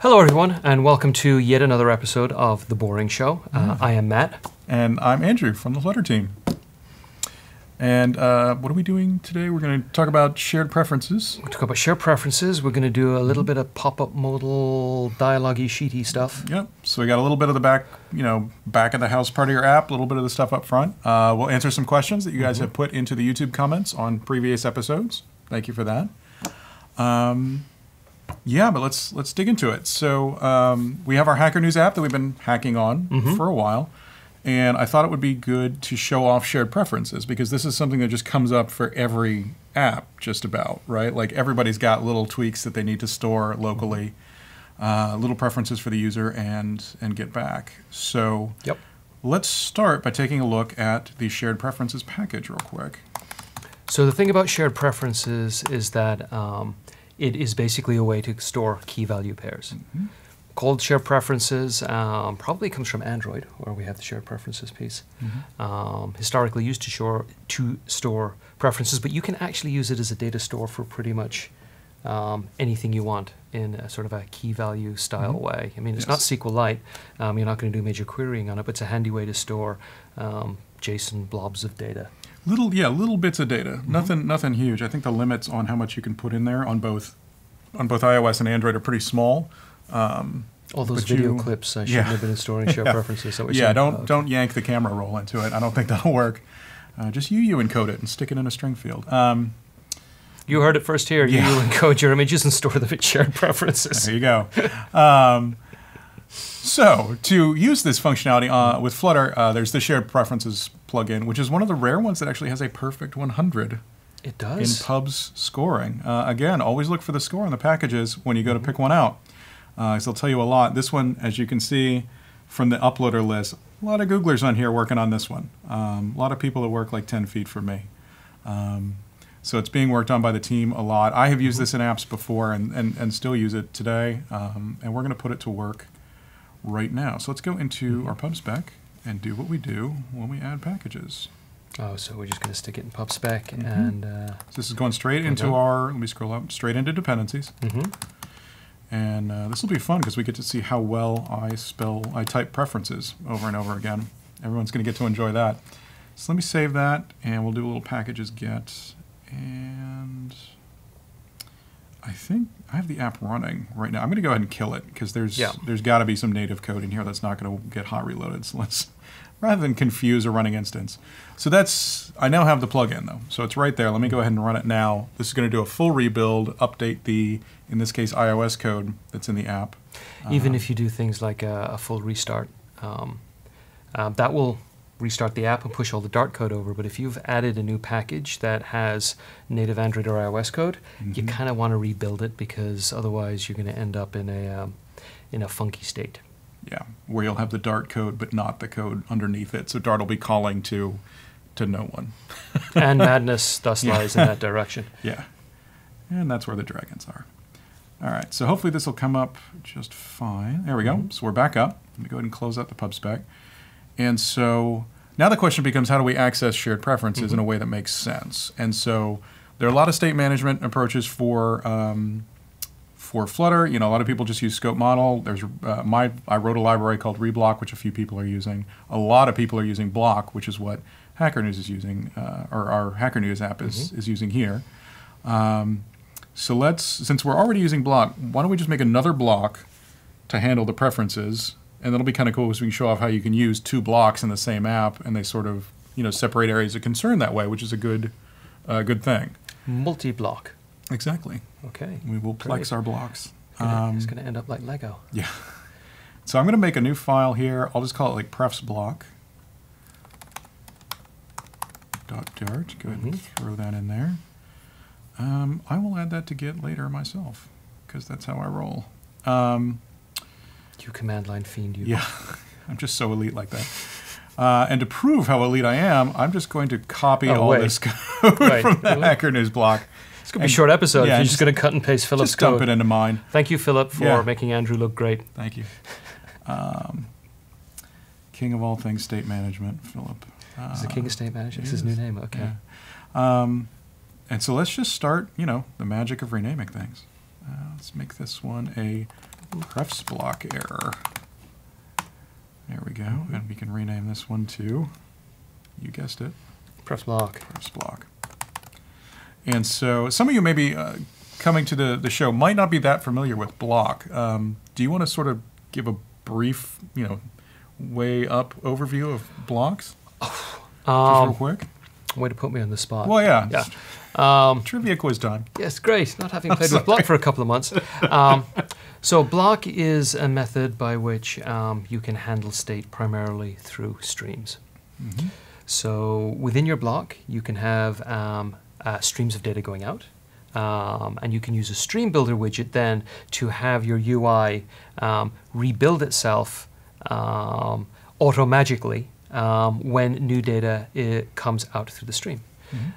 Hello, everyone, and welcome to yet another episode of The Boring Show. Uh, I am Matt. And I'm Andrew from the Flutter team. And uh, what are we doing today? We're going to talk about shared preferences. We talk about share preferences. We're going to do a little bit of pop-up modal, dialogue-y, sheety stuff. Yep. So we got a little bit of the back, you know, back of the house part of your app, a little bit of the stuff up front. Uh, we'll answer some questions that you guys have put into the YouTube comments on previous episodes. Thank you for that. Um, yeah, but let's let's dig into it. So um, we have our Hacker News app that we've been hacking on for a while, and I thought it would be good to show off shared preferences because this is something that just comes up for every app, just about right. Like everybody's got little tweaks that they need to store locally, uh, little preferences for the user, and and get back. So Yep. let's start by taking a look at the shared preferences package real quick. So the thing about shared preferences is that um, it is basically a way to store key value pairs. Called shared preferences um, probably comes from Android, where we have the shared preferences piece. Um, historically used to store to store preferences, but you can actually use it as a data store for pretty much um, anything you want in a sort of a key value style way. I mean, it's not SQLite. Um, you're not going to do major querying on it, but it's a handy way to store um, JSON blobs of data. Little, yeah, little bits of data. Mm-hmm. Nothing, nothing huge. I think the limits on how much you can put in there on both, on both iOS and Android are pretty small. Um, All those But video you- clips I yeah. shouldn't have been storing shared Yeah. preferences. That yeah, saying? don't Oh, okay. don't yank the camera roll into it. I don't think that'll work. Uh, just UU encode it and stick it in a string field. Um, You heard it first here. Yeah. You encode your images and store them in shared preferences. There you go. Um, so to use this functionality uh, with Flutter, uh, there's the shared preferences plugin, which is one of the rare ones that actually has a perfect 100 It does. in pubs scoring. Uh, again, always look for the score on the packages when you go to pick one out. Uh, they'll tell you a lot. This one, as you can see from the uploader list, a lot of Googlers on here working on this one. Um, a lot of people that work like 10 feet from me. Um, so it's being worked on by the team a lot. I have used this in apps before and, and, and still use it today. Um, and we're going to put it to work right now. So let's go into our pub spec and do what we do when we add packages. oh, so we're just going to stick it in PubSpec Mhm. and. Uh, So this is going straight into Okay. our, let me scroll up, straight into dependencies. mhm. And uh, this will be fun because we get to see how well I spell, I type preferences over and over again. Everyone's going to get to enjoy that. So let me save that and we'll do a little packages get. And I think I have the app running right now. I'm going to go ahead and kill it because there's Yeah. there's got to be some native code in here that's not going to get hot reloaded. So let's rather than confuse a running instance. So that's I now have the plugin though, so it's right there. Let me go ahead and run it now. This is going to do a full rebuild, update the in this case iOS code that's in the app. Even Uh, if you do things like a, a full restart, um, uh, that will restart the app and push all the Dart code over. But if you've added a new package that has native Android or iOS code, you Mhm. kind of want to rebuild it because otherwise you're going to end up in a um, in a funky state. yeah, where you'll have the Dart code but not the code underneath it. So Dart will be calling to to no one. and madness thus Yeah. lies in that direction. Yeah. And that's where the dragons are. All right, so hopefully this will come up just fine. There we go. So we're back up. Let me go ahead and close out the pub spec. And so now the question becomes how do we access shared preferences in a way that makes sense? And so there are a lot of state management approaches for um, for Flutter. You know, a lot of people just use scope model. There's uh, my I wrote a library called Rebloc, which a few people are using. A lot of people are using Block, which is what Hacker News is using, uh, or our Hacker News app is, is using here. Um, so let's, since we're already using block, why don't we just make another block to handle the preferences, and that'll be kind of cool because we can show off how you can use two blocks in the same app, and they sort of, you know, separate areas of concern that way, which is a good, uh, good thing. Multi-block. Exactly. Okay. We will plex Great. our blocks. Um, it's going to end up like Lego. yeah. So I'm going to make a new file here. I'll just call it like prefs block. Dot dart. Go ahead and Mhm. throw that in there. Um, I will add that to Git later myself because that's how I roll. Um, You command line fiend. You. yeah, I'm just so elite like that. Uh, and to prove how elite I am, I'm just going to copy Oh, all wait. this code Wait, from the really? Hacker News block. It's going to be a short episode. yeah, if you're just- just going to cut and paste Filip's Just dump code. it into mine. Thank you, Filip, for Yeah. making Andrew look great. Thank you. Um, king of all things state management, Filip. He's the king of state management. That's his new name. Okay. Yeah. Um, and so let's just start, you know, the magic of renaming things. Uh, let's make this one a prefs block error. There we go. And we can rename this one to, you guessed it, Prefs block. prefs block. And so some of you maybe uh, coming to the, the show might not be that familiar with block. Um, do you want to sort of give a brief, you know, way up overview of blocks? Just real Um, quick. way to put me on the spot. Well, yeah. Yeah. Um, Trivia quiz time. Yes, great. Not having played with Block for a couple of months. Um, so, Block is a method by which um, you can handle state primarily through streams. Mm-hmm. So, within your block, you can have um, uh, streams of data going out. Um, and you can use a stream builder widget then to have your UI um, rebuild itself um, automagically um, when new data i comes out through the stream.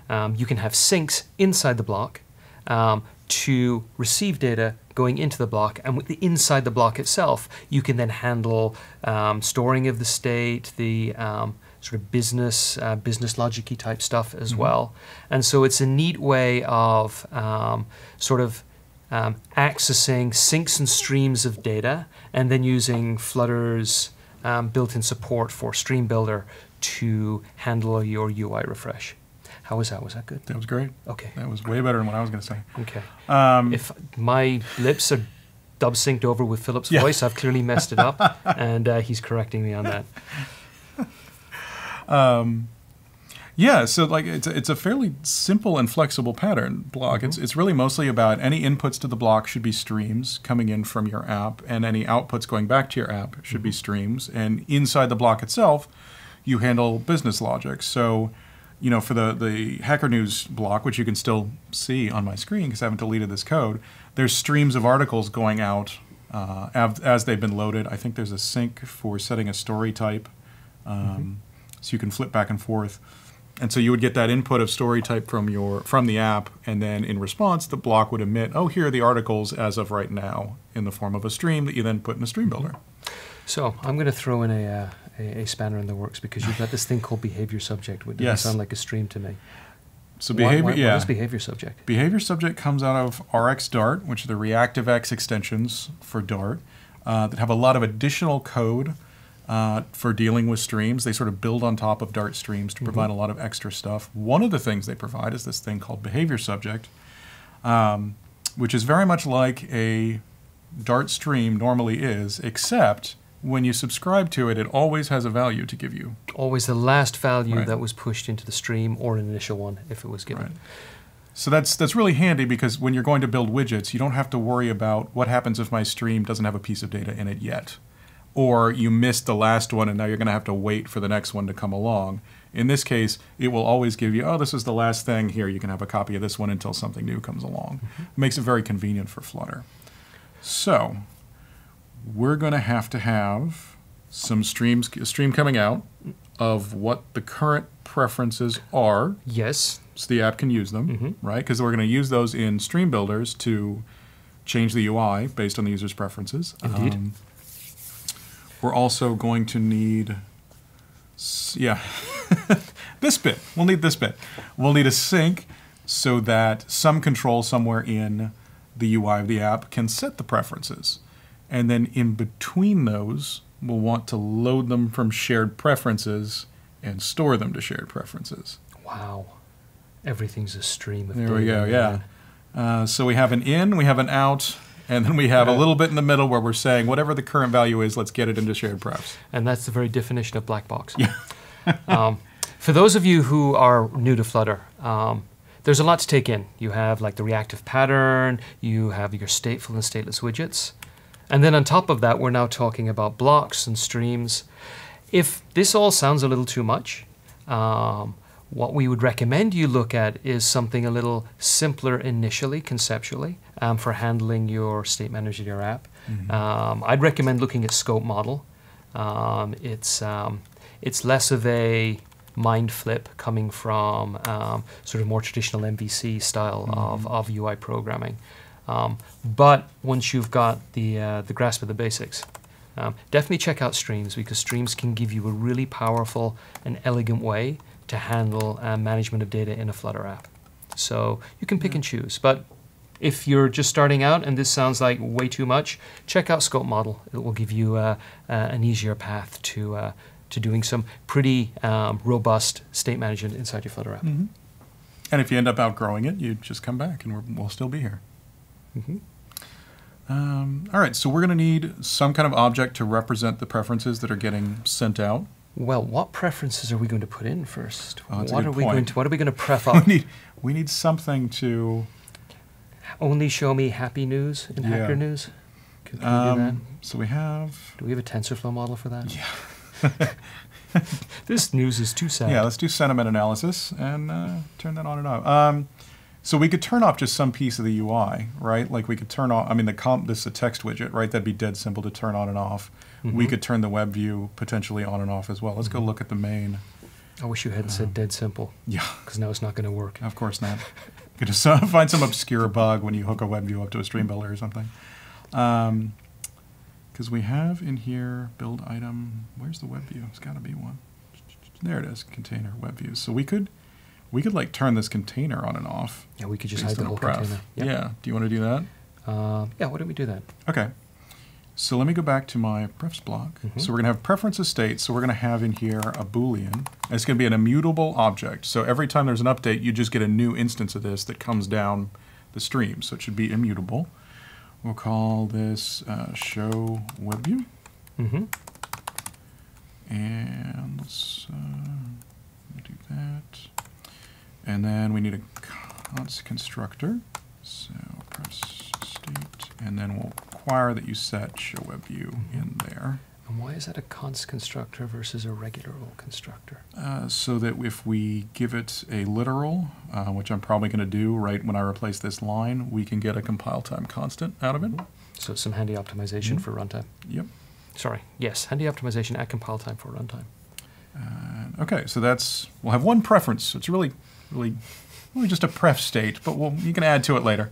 Um, you can have sinks inside the block um, to receive data going into the block, and with the, inside the block itself, you can then handle um, storing of the state, the um, sort of business uh, business logicy type stuff as well. And so it's a neat way of um, sort of um, accessing sinks and streams of data, and then using Flutter's um, built-in support for Stream Builder to handle your UI refresh. How was that? Was that good? That was great. Okay. That was way better than what I was going to say. Okay. Um, If my lips are dub synced over with Filip's Yeah. voice, I've clearly messed it up, and uh, he's correcting me on that. Um, yeah, so like it's a, it's a fairly simple and flexible pattern block. It's it's really mostly about any inputs to the block should be streams coming in from your app, and any outputs going back to your app should be streams. And inside the block itself, you handle business logic. So, you know, for the the Hacker News block, which you can still see on my screen because I haven't deleted this code, there's streams of articles going out uh, av- as they've been loaded. I think there's a sink for setting a story type, um, so you can flip back and forth. And so you would get that input of story type from your from the app, and then in response, the block would emit, "Oh, here are the articles as of right now," in the form of a stream that you then put in a stream builder. So I'm going to throw in a, uh, a, a spanner in the works because you've got this thing called behavior subject, which doesn't Yes. sound like a stream to me. So behavior, why- yeah, What is behavior subject? Behavior subject comes out of RxDart, which are the ReactiveX extensions for Dart uh, that have a lot of additional code uh, for dealing with streams. They sort of build on top of Dart streams to provide a lot of extra stuff. One of the things they provide is this thing called behavior subject, um, which is very much like a Dart stream normally is, except when you subscribe to it, it always has a value to give you. Always the last value Right. that was pushed into the stream or an initial one if it was given. Right. So that's that's really handy because when you're going to build widgets, you don't have to worry about what happens if my stream doesn't have a piece of data in it yet, or you missed the last one and now you're going to have to wait for the next one to come along. In this case, it will always give you, oh, this is the last thing here. You can have a copy of this one until something new comes along. It makes it very convenient for Flutter. So we're going to have to have some streams, stream coming out of what the current preferences are Yes. so the app can use them, Mhm. right? Because we're going to use those in stream builders to change the UI based on the user's preferences. Indeed. Um, we're also going to need, yeah, this bit. We'll need this bit. We'll need a sink so that some control somewhere in the UI of the app can set the preferences. And then in between those, we'll want to load them from shared preferences and store them to shared preferences. Wow. Everything's a stream of There data. we go. Yeah. Uh, so we have an in, we have an out, and then we have a little bit in the middle where we're saying whatever the current value is, let's get it into shared prefs. And that's the very definition of black box. Yeah. um, for those of you who are new to Flutter, um, there's a lot to take in. You have like the reactive pattern, you have your stateful and stateless widgets. And then on top of that, we're now talking about blocks and streams. If this all sounds a little too much, um, what we would recommend you look at is something a little simpler initially, conceptually, um, for handling your state manager in your app. Um, I'd recommend looking at Scope Model. Um, it's um, it's less of a mind flip coming from um, sort of more traditional MVC style of, of UI programming. Um, but once you've got the uh, the grasp of the basics, um, definitely check out Streams because Streams can give you a really powerful and elegant way to handle uh, management of data in a Flutter app. So you can pick and choose, but if you're just starting out and this sounds like way too much, check out Scope Model. It will give you uh, uh, an easier path to uh, to doing some pretty um, robust state management inside your Flutter app. Mhm. And if you end up outgrowing it, you just come back and we're, we'll still be here. Mhm. Um, all right, so we're going to need some kind of object to represent the preferences that are getting sent out. Well, what preferences are we going to put in first? Oh, what are we going point. to What are we going to pref We up? need we need something to. Only show me happy news in Yeah. Hacker News. Can, can we do that? Um, so we have. Do we have a TensorFlow model for that? Yeah. This news is too sad. Yeah, let's do sentiment analysis and uh, turn that on and off. Um, so we could turn off just some piece of the UI, right? Like we could turn off. I mean, the comp. This is a text widget, right? That'd be dead simple to turn on and off. We Mhm. could turn the web view potentially on and off as well. Let's go Mhm. look at the main. I wish you hadn't Um, said dead simple, Yeah, because now it's not going to work. of course not. You could just uh, find some obscure bug when you hook a web view up to a stream builder or something. Because we have in here build item. Where's the web view? It's got to be one. There it is. Container web views. So we could we could like turn this container on and off. Yeah, we could just hide the whole pref. container. Yep. Yeah. Do you want to do that? Uh, yeah, why don't we do that? Okay. So let me go back to my prefs block. Mhm. So we're going to have preferences state. So we're going to have in here a boolean. And it's going to be an immutable object. So every time there's an update, you just get a new instance of this that comes down the stream. So it should be immutable. We'll call this uh, show web view. Mm-hmm. And let's uh, do that. And then we need a const constructor. So press state, and then we'll require that you set show web view in there, And why is that a const constructor versus a regular old constructor? uh, so that if we give it a literal, uh, which I'm probably going to do right when I replace this line, we can get a compile time constant out of it. So it's some handy optimization Mhm. for runtime. Yep. Sorry, yes, handy optimization at compile time for runtime. Uh, okay, so that's we'll have one preference. It's really, really, really just a pref state, but we'll you can add to it later.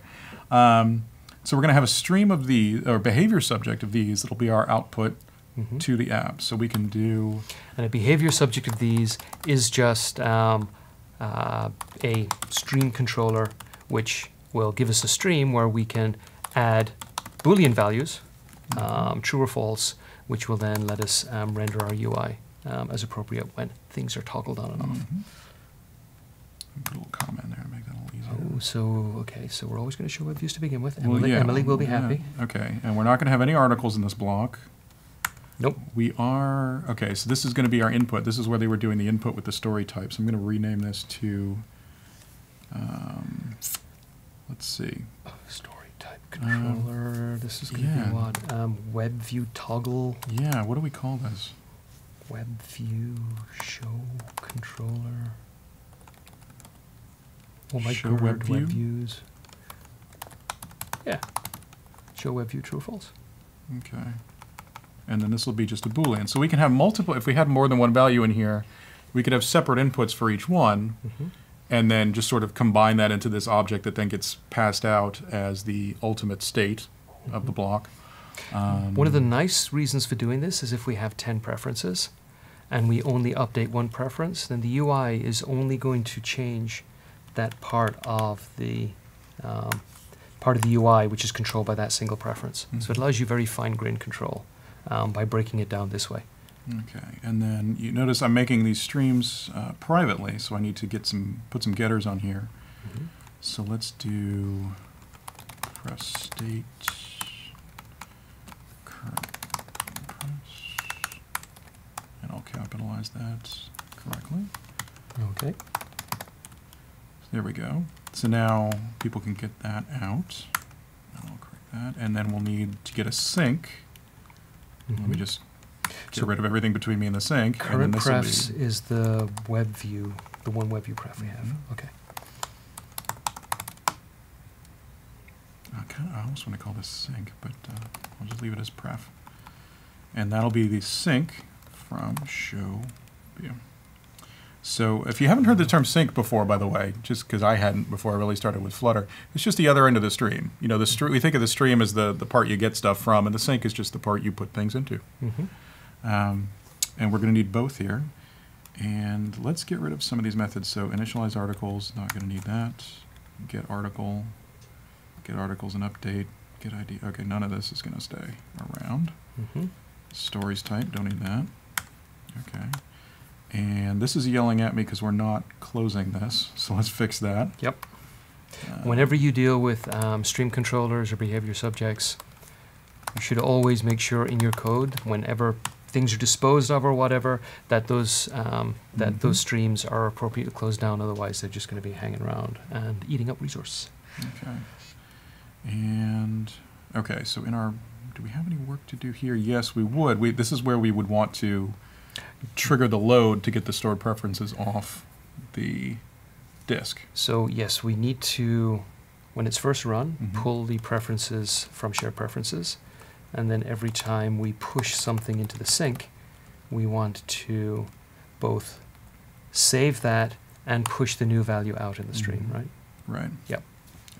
Um, so we're going to have a stream of these or behavior subject of these that'll be our output Mhm. to the app. So we can do And a behavior subject of these is just um, uh, a stream controller, which will give us a stream where we can add Boolean values, um, true or false, which will then let us um, render our UI um, as appropriate when things are toggled on and off. Mhm. Put a little comment there make that a little easier. Oh, so okay, so we're always going to show web views to begin with. Well, Emily, yeah, Emily will be yeah. happy. Okay, and we're not going to have any articles in this block. Nope. We are okay. So this is going to be our input. This is where they were doing the input with the story types. I'm going to rename this to. Um, let's see. Story type Um, controller. this is going to yeah. be what? Um, web view toggle. Yeah, what do we call this? Web view show controller. My Show web web, view? views. Yeah. Show web view true or false. Okay. And then this will be just a boolean. So we can have multiple. If we had more than one value in here, we could have separate inputs for each one, Mm-hmm. and then just sort of combine that into this object that then gets passed out as the ultimate state of the block. Um, One of the nice reasons for doing this is if we have 10 preferences and we only update one preference, then the UI is only going to change that part of the um, part of the UI which is controlled by that single preference. So it Mhm. allows you very fine grained control um, by breaking it down this way. Okay, and then you notice I'm making these streams uh, privately, so I need to get some put some getters on here. So let's do press state current press, and I'll capitalize that correctly. Okay. There we go. So now people can get that out. And I'll correct that, and then we'll need to get a sink. Let me Mhm. just get So rid of everything between me and the then Current this'll be- is the web view, the one web view pref we have. Mhm. Okay. I kind of, I almost want to call this sink, but uh, I'll just leave it as pref. And that'll be the sink from show view. So if you haven't heard the term sink before, by the way, just because I hadn't before I really started with Flutter, it's just the other end of the stream. You know, the stre- we think of the stream as the, the part you get stuff from, and the sink is just the part you put things into. hmm Um, and we're going to need both here. And let's get rid of some of these methods. So initialize articles, not going to need that. Get article. get articles and update, get ID. Okay, none of this is going to stay around. hmm Stories type, don't need that. Okay. And this is yelling at me because we're not closing this, so let's fix that. Yep. Uh, Whenever you deal with um, stream controllers or behavior subjects, you should always make sure in your code, whenever things are disposed of or whatever, that those um, that Mhm. those streams are appropriately closed down. Otherwise, they're just going to be hanging around and eating up resource. Okay. And okay, so in our do we have any work to do here? Yes, we would. We this is where we would want to trigger the load to get the stored preferences off the disk. So yes, we need to, when it's first run, Mhm. pull the preferences from shared preferences, and then every time we push something into the sink, we want to both save that and push the new value out in the stream, Mhm. right? Right. Yep.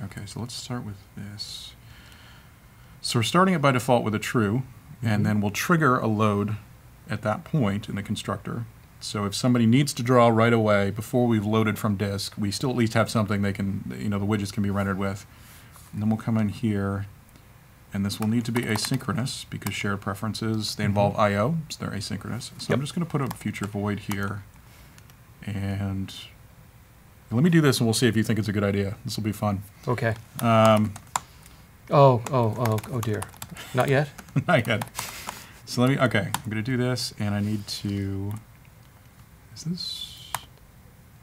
Okay, so let's start with this. So we're starting it by default with a true, and Mhm. then we'll trigger a load at that point in the constructor. So if somebody needs to draw right away before we've loaded from disk, we still at least have something they can, you know, the widgets can be rendered with. And then we'll come in here, and this will need to be asynchronous because shared preferences, they involve Mhm. I/O, so they're asynchronous. So I'm just going to put a future void here, and let me do this, and we'll see if you think it's a good idea. This will be fun. Okay. Um, Oh, oh, oh, oh dear. Not yet? not yet. So let me. Okay, I'm gonna do this, and I need to. Is this?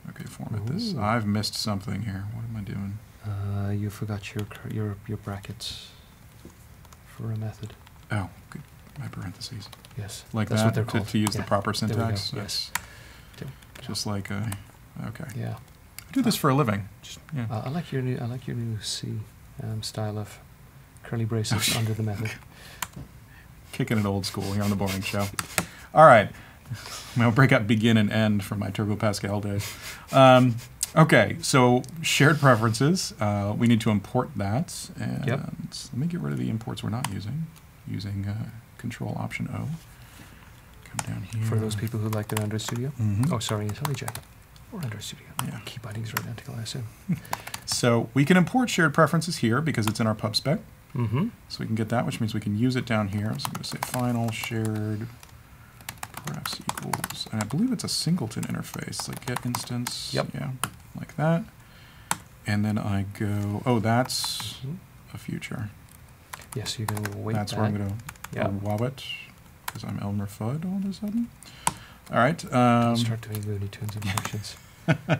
Okay, format this. I've missed something here. What am I doing? Uh, you forgot your your your brackets for a method. Oh, good. My parentheses. Yes. Like that's that what they're to, called. to use the Yeah. proper we go, syntax. Yes. Just like a. Okay. Yeah. I do this for a living. Just, yeah. Uh, I like your new I like your new C um, style of curly braces under the method. Kicking it old school here on the Boring Show. All right. I'll break up begin and end from my Turbo Pascal days. Um, okay, so shared preferences. Uh, we need to import that. And Yep. let me get rid of the imports we're not using. Using uh, Control Option O. Come down here. For those people who like their Android Studio. Mhm. Oh, sorry, IntelliJ or Android Studio. Yeah. Key bindings are identical, I assume. So we can import shared preferences here because it's in our pub spec. Mm-hmm. So we can get that, which means we can use it down here. So I'm going to say final shared prefs equals, and I believe it's a singleton interface, like get instance. Yep. Yeah, like that. And then I go, oh, that's Mhm. a future. Yes, you're going to wait that's that. where I'm going to Yeah. wow it, because I'm Elmer Fudd all of a sudden. All right. Um, Start doing Looney Tunes impressions.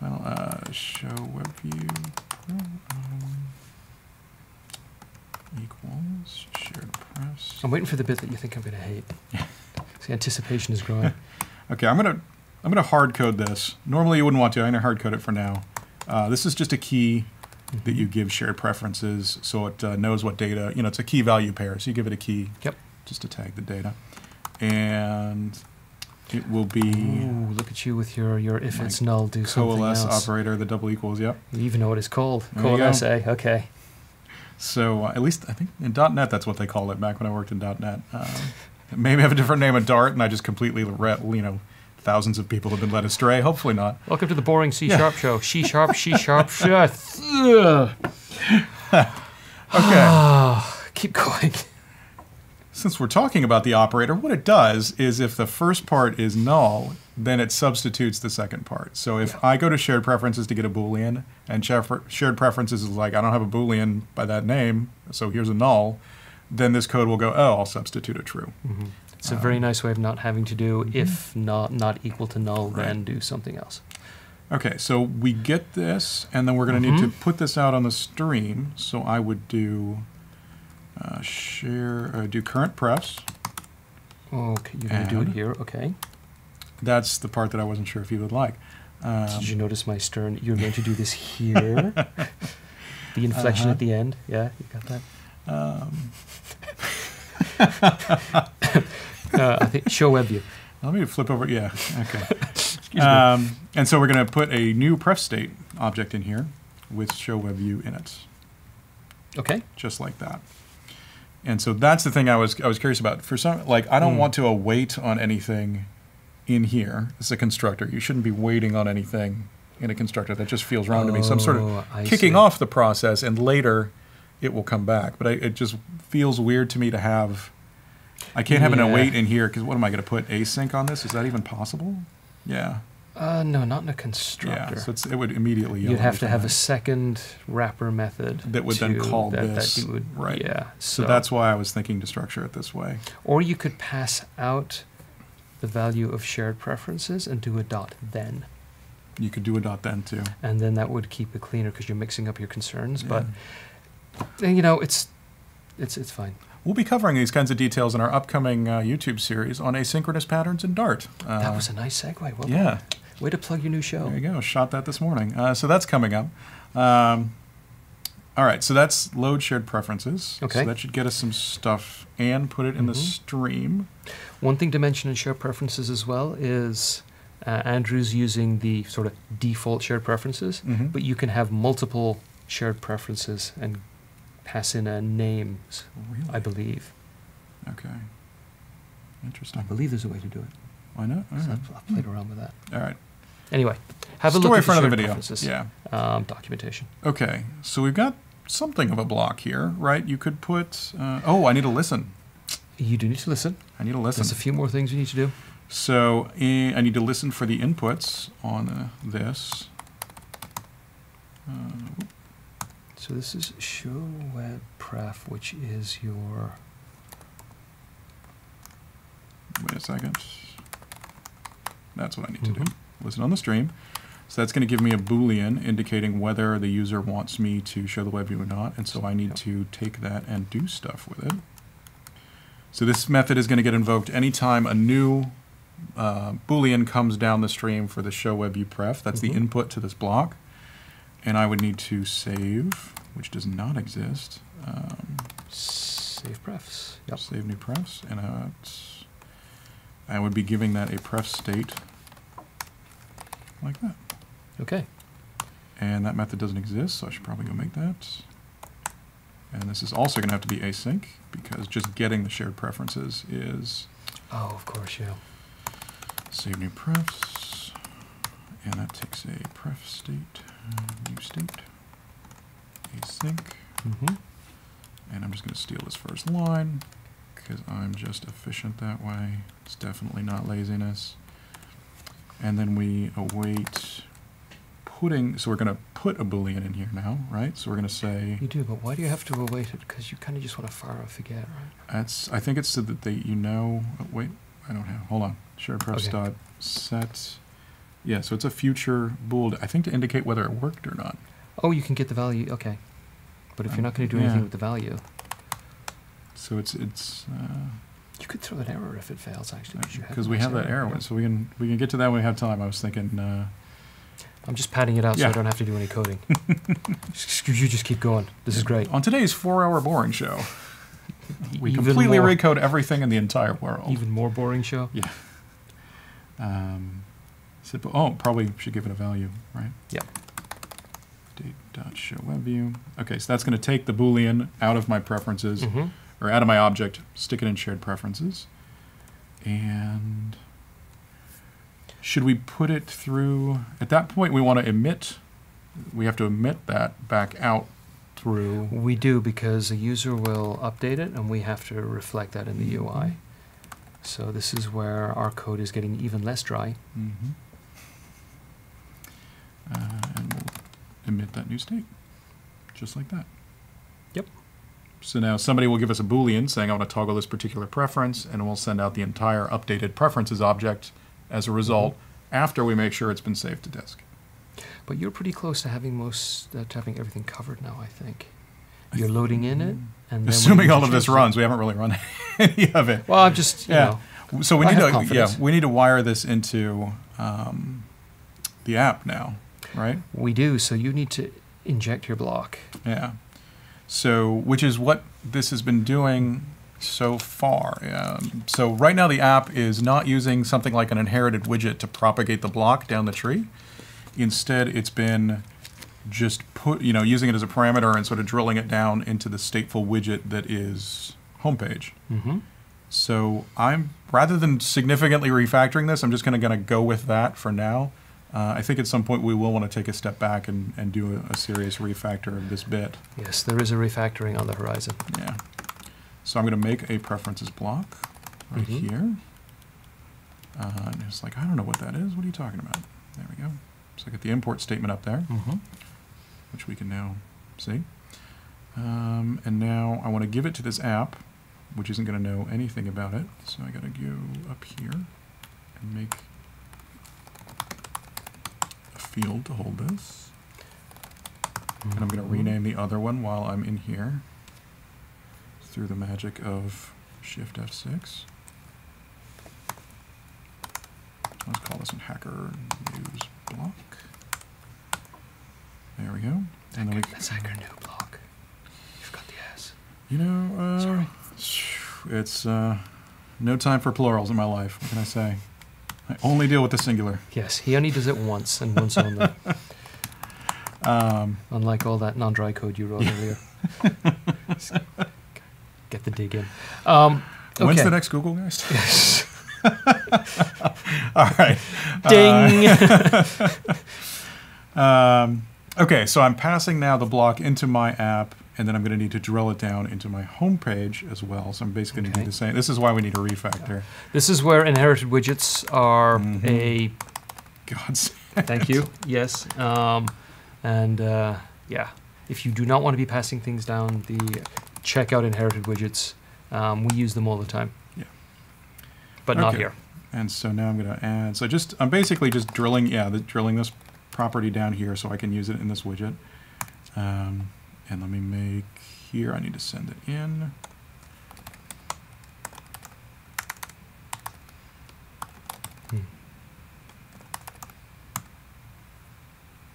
Final, uh, show web view um, equals shared prefs. I'm waiting for the bit that you think I'm going to hate. See, anticipation is growing. Okay, I'm gonna I'm gonna hard code this. Normally you wouldn't want to. I'm gonna hard code it for now. Uh, this is just a key that you give shared preferences, so it uh, knows what data. You know, it's a key value pair, so you give it a key. Yep. Just to tag the data, and it will be Ooh, look at you with your, your if it's null, do something coalesce else. operator, the double equals. Yep. You even know what it's called. There Coalesce, eh? Okay. So uh, at least I think in .NET that's what they call it back when I worked in .NET. Um, maybe have a different name at Dart, and I just completely re- you know thousands of people have been led astray. Hopefully not. Welcome to the boring C Yeah. show. C sharp, C sharp, shut. Okay. Keep going. Since we're talking about the operator, what it does is if the first part is null, then it substitutes the second part. So if I go to shared preferences to get a Boolean, and shared preferences is like, I don't have a Boolean by that name, so here's a null, then this code will go, oh, I'll substitute a true. It's a very nice way of not having to do Mhm. if not not equal to null, Right. then do something else. Okay, so we get this, and then we're going to need to Mhm. put this out on the stream. So I would do uh, share, uh, do current prefs. Okay, you're gonna do it here. Okay. That's the part that I wasn't sure if you would like. Um, Did you notice my stern? You're going to do this here. the inflection Uh-huh. at the end. Yeah, you got that. um, Uh, I think show web view. let me flip over. Yeah, okay. Excuse me. Um, and so we're going to put a new pref state object in here with show web view in it, Okay. just like that. And so that's the thing I was I was curious about. For some, like I don't Hmm. want to await on anything in here. It's a constructor. You shouldn't be waiting on anything in a constructor. That just feels wrong to me. So I'm sort Oh, of I kicking see. off the process, and later it will come back. But I, it just feels weird to me to have. I can't have an await in here because what am I going to put async on this? Is that even possible? Yeah. Uh, no, not in a constructor. Yeah. So it's, it would immediately. You'd have to have a second wrapper method That would then call that, this, That would, right. Yeah. So that's why I was thinking to structure it this way. Or you could pass out the value of shared preferences and do a dot then, You could do a dot then too. and then that would keep it cleaner because you're mixing up your concerns. Yeah. But and, you know, it's it's it's fine. We'll be covering these kinds of details in our upcoming uh, YouTube series on asynchronous patterns in Dart. Uh, that was a nice segue. Well, yeah. way to plug your new show. There you go. Shot that this morning. Uh, so that's coming up. Um, all right. So that's load shared preferences. Okay. So that should get us some stuff and put it in the Mhm. stream. One thing to mention in shared preferences as well is uh, Andrew's using the sort of default shared preferences, Mhm. but you can have multiple shared preferences and pass in a name, Really? I believe. Okay. Interesting. I believe there's a way to do it. Why not? All So right. I've, I've played around with that. All right. Anyway, have a Story look at for the another video. preferences Yeah. um, documentation. Okay. So we've got something of a block here, right? You could put. Uh, oh, I need to listen. You do need to listen. I need to listen. There's a few more things you need to do. So I need to listen for the inputs on uh, this. Uh. So this is show web pref, which is your wait a second. That's what I need to do. Mhm. Listen on the stream. So that's going to give me a boolean indicating whether the user wants me to show the web view or not. And so I need Yep. to take that and do stuff with it. So this method is going to get invoked anytime a new uh, boolean comes down the stream for the show web view pref. That's Mhm. the input to this block. And I would need to save, which does not exist. Um, save prefs. Yep. Save new prefs, and uh, I would be giving that a pref state like that. Okay. And that method doesn't exist, so I should probably go make that. And this is also going to have to be async because just getting the shared preferences is Oh, of course, yeah. save new prefs, and that takes a pref state, new state, async, Mm-hmm. and I'm just going to steal this first line because I'm just efficient that way. It's definitely not laziness. And then we await putting, so we're going to put a boolean in here now, right? So we're going to say, You do, but why do you have to await it? Because you kind of just want to fire off forget, right? that's, I think it's so that they, you know, oh, wait, I don't have, hold on. Shared prefs Okay. dot set. Yeah, so it's a future bool, I think to indicate whether it worked or not. Oh, you can get the value. Okay. But if you're Um, not going to do yeah. anything with the value, So it's, it's, uh, you could throw an error if it fails, actually. because we have that error one, so we can, we can get to that when we have time. I was thinking, uh, I'm just padding it out so I don't have to do any coding. You just keep going. This is great. On today's four-hour boring show, we Even completely more- recode everything in the entire world. Even more boring show. Yeah. Um, oh, probably should give it a value, right? Yep. Date dot show web view. Okay, so that's going to take the boolean out of my preferences Mm-hmm. or out of my object, stick it in shared preferences, and should we put it through? At that point, we want to emit. We have to emit that back out through. We do because a user will update it and we have to reflect that in the Mhm. UI. So this is where our code is getting even less dry. Mm-hmm. Uh, and we'll emit that new state, just like that. Yep. So now somebody will give us a Boolean saying, I want to toggle this particular preference, and we'll send out the entire updated preferences object as a result after we make sure it's been saved to disk. But you're pretty close to having most, uh, to having everything covered now, I think. You're loading in it, and then Assuming all of this runs, we haven't really run any of it. Well, I'm just, you Yeah. know, So we I need to, confidence. yeah, we need to wire this into um, the app now, right? we do. So you need to inject your block. Yeah. So, which is what this has been doing so far. Um, so, right now the app is not using something like an inherited widget to propagate the block down the tree. Instead, it's been just put, you know, using it as a parameter and sort of drilling it down into the stateful widget that is homepage. Mm-hmm. So, I'm rather than significantly refactoring this, I'm just going to go with that for now. Uh, I think at some point we will want to take a step back and, and do a, a serious refactor of this bit. Yes, there is a refactoring on the horizon. Yeah. So I'm going to make a preferences block right Mhm. here. Uh, and it's like, I don't know what that is. What are you talking about? There we go. So I get the import statement up there, Mm-hmm. which we can now see. Um, and now I want to give it to this app, which isn't going to know anything about it. So I got to go up here and make a field to hold this. And I'm going to rename the other one while I'm in here through the magic of Shift F6. Let's call this one Hacker News Block. There we go. And then we, That's Hacker New Block. You've got the S. you know, uh, Sorry. it's uh, no time for plurals in my life. What can I say? I only deal with the singular. Yes, he only does it once and once only. Um, Unlike all that non-dry code you wrote earlier. Just Get the dig in. Um, When's the next Google guys? All right. Ding. Um, okay, so I'm passing now the block into my app, and then I'm going to need to drill it down into my home page as well. So I'm basically going to do the same. This is why we need a refactor. this is where inherited widgets are Mhm. a God's thank you. Yes. Um, and uh, yeah, if you do not want to be passing things down the checkout inherited widgets, um, we use them all the time. Yeah. But not here. And so now I'm going to add. So just I'm basically just drilling. Yeah, the, drilling this property down here so I can use it in this widget. Um, and let me make here. I need to send it in. Hmm.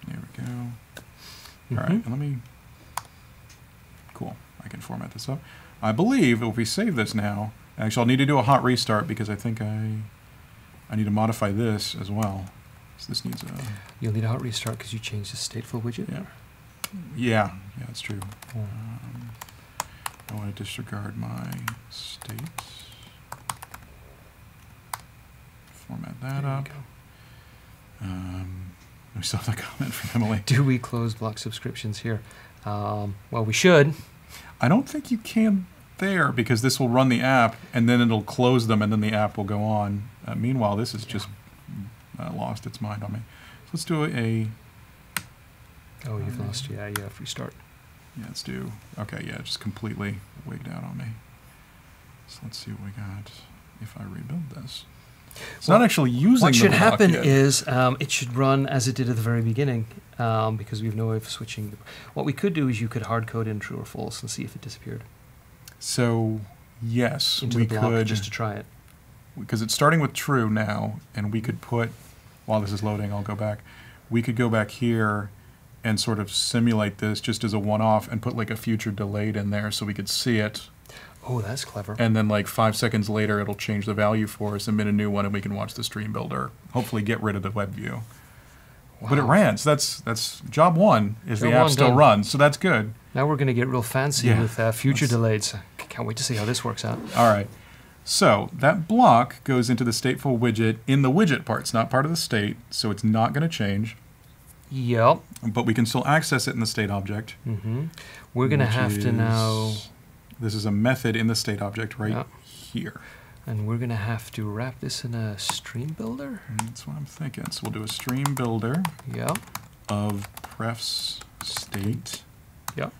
There we go. Mhm. All right, and let me. Cool. Can format this up. I believe if we save this now, actually, I'll need to do a hot restart because I think I, I need to modify this as well. So this needs a. You'll need a hot restart because you changed the stateful widget. Yeah. Yeah, yeah, that's true. Oh. Um, I want to disregard my state. Format that There up. Um, we still have that comment from Emily. Do we close block subscriptions here? Um, well, we should. I don't think you can there because this will run the app and then it'll close them and then the app will go on. Uh, meanwhile, this has just uh, lost its mind on me. So let's do a. Oh, you've lost. Yeah, yeah, you have restart. Yeah, let's do. Okay, yeah, just completely wigged out on me. So let's see what we got if I rebuild this. It's Well, not actually using What should happen yet. is um, it should run as it did at the very beginning um, because we have no way of switching. The, what we could do is you could hard code in true or false and see if it disappeared So, yes, into we could. just to try it. because it's starting with true now, and we could put, while this is loading, I'll go back. We could go back here and sort of simulate this just as a one-off and put like a future delayed in there so we could see it, Oh, that's clever. and then like five seconds later it'll change the value for us, emit a new one, and we can watch the stream builder. Hopefully, get rid of the web view. But it Wow. ran, so that's that's job one. Is Job the app still done. runs? So that's good. Now we're going to get real fancy Yeah, with uh, future let's- delayed. Can't wait to see how this works out. All right. So that block goes into the stateful widget in the widget part. It's not part of the state, so it's not going to change. Yep. but we can still access it in the state object. hmm We're going to have to now, This is a method in the state object right Yeah. here. And we're going to have to wrap this in a stream builder. That's what I'm thinking. So we'll do a stream builder Yep. of prefs state, Yep.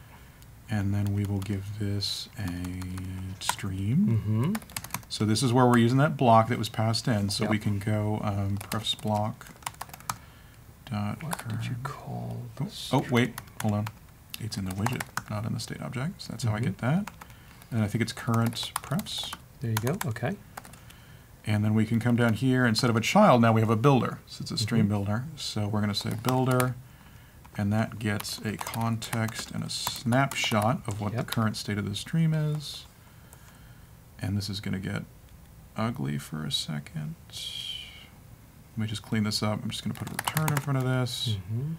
and then we will give this a stream. Mm -hmm. So this is where we're using that block that was passed in. So Yep. we can go um, prefs block dot What did you call Oh, this? oh, wait, hold on. It's in the widget, not in the state object. So that's how I Mhm. get that. And I think it's current prefs. There you go. Okay. And then we can come down here, instead of a child, now we have a builder. So it's a stream Mhm. builder. So we're going to say builder, and that gets a context and a snapshot of what Yep. the current state of the stream is. And this is going to get ugly for a second. Let me just clean this up. I'm just going to put a return in front of this. hmm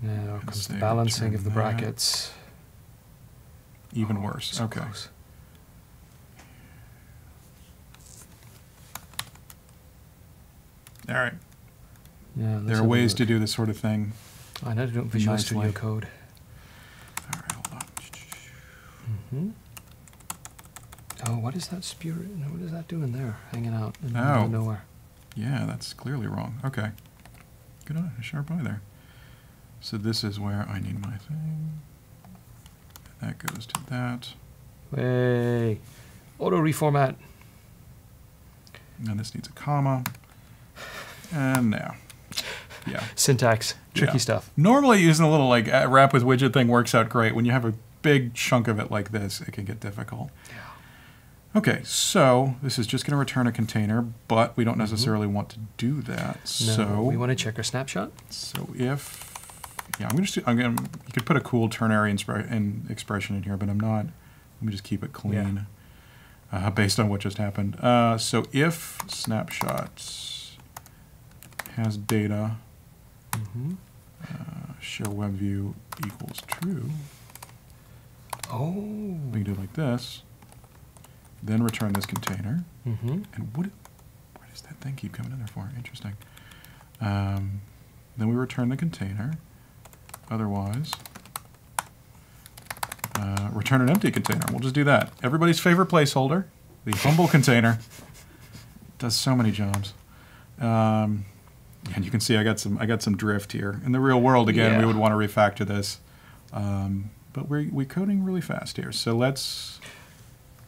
Now comes the balancing of the that. brackets. Even Oh, worse. so okay. close. All right. Yeah, there are ways to do this sort of thing. I know to do Visual nicely. Studio Code. All right, hold on. Mm -hmm. Oh, what is that spirit? What is that doing there, hanging out in the Oh. nowhere? Yeah, that's clearly wrong. Okay. Good eye, sharp eye there. So this is where I need my thing. That goes to that. Hey, auto reformat. And this needs a comma. And now. Yeah. Syntax, tricky Yeah. stuff. Normally using a little like wrap with widget thing works out great. When you have a big chunk of it like this, it can get difficult. Yeah. Okay, so this is just going to return a container, but we don't Mhm. necessarily want to do that. No, so we want to check our snapshot. So if, yeah, I'm gonna just, I'm gonna, you could put a cool ternary in expression in here, but I'm not. Let me just keep it clean, uh, based on what just happened. Uh, so if snapshots has data, hmm uh, show web view equals true, Oh. we can do it like this. Then return this container. hmm And what, where does that thing keep coming in there for? Interesting. Um, then we return the container. Otherwise, uh, return an empty container. We'll just do that. Everybody's favorite placeholder, the humble container. Does so many jobs. Um, and you can see I got some I got some drift here. In the real world, again, we would want to refactor this. Um, but we're, we're coding really fast here. So let's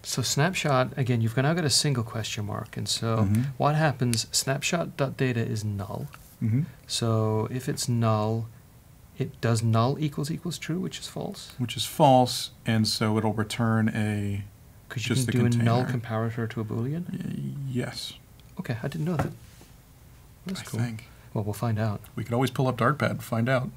So snapshot again. You've now got a single question mark, and so Mhm. what happens? Snapshot.data is null. mhm. So if it's null, it does null equals equals true, which is false. which is false, and so it'll return a Because you Just can do a null container. comparator to a boolean. y- yes. Okay, I didn't know that. That's I cool. think Well, we'll find out. we could always pull up Dartpad and find out.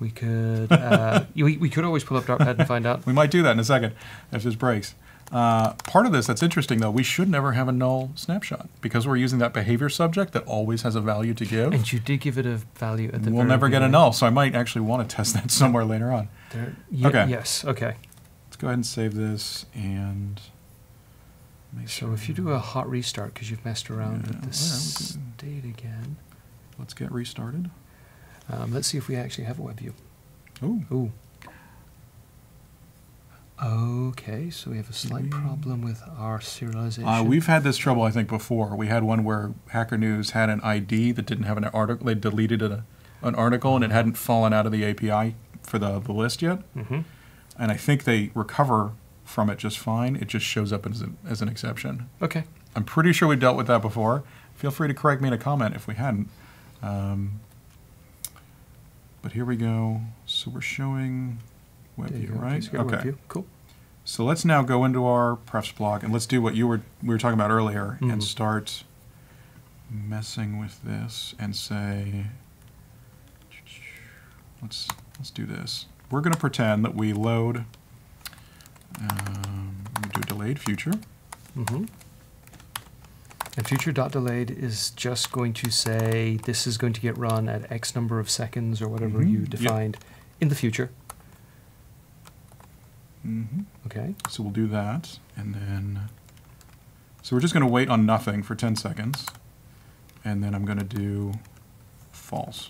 We could. Uh, we, we could always pull up Dartpad and find out. We might do that in a second if this breaks. Uh, part of this that's interesting though, we should never have a null snapshot because we're using that behavior subject that always has a value to give. And you did give it a value at the. we'll very never get a null, so I might actually want to test that somewhere later on. There, ye- Okay. Yes. Okay. Let's go ahead and save this and. Make So if you do a hot restart because you've messed around Yeah, with the well, we state again, let's get restarted. um, let's see if we actually have a web view. Oh, Ooh. Okay, so we have a slight problem with our serialization. Uh, we've had this trouble, I think, before. We had one where Hacker News had an ID that didn't have an article. They deleted a, an article and it hadn't fallen out of the API for the, the list yet. Mm -hmm. And I think they recover from it just fine. It just shows up as, a, as an exception. Okay. I'm pretty sure we've dealt with that before. Feel free to correct me in a comment if we hadn't. Um, but here we go. So we're showing WebView, right? Just get web view. Cool. So let's now go into our prefs block and let's do what you were we were talking about earlier and Mhm. start messing with this and say let's let's do this. We're going to pretend that we load um, do delayed future. Mm -hmm. And future dot delayed is just going to say this is going to get run at X number of seconds or whatever Mhm. you Yep. defined in the future. Mm -hmm. Okay. So we'll do that and then so we're just going to wait on nothing for 10 seconds and then I'm going to do false.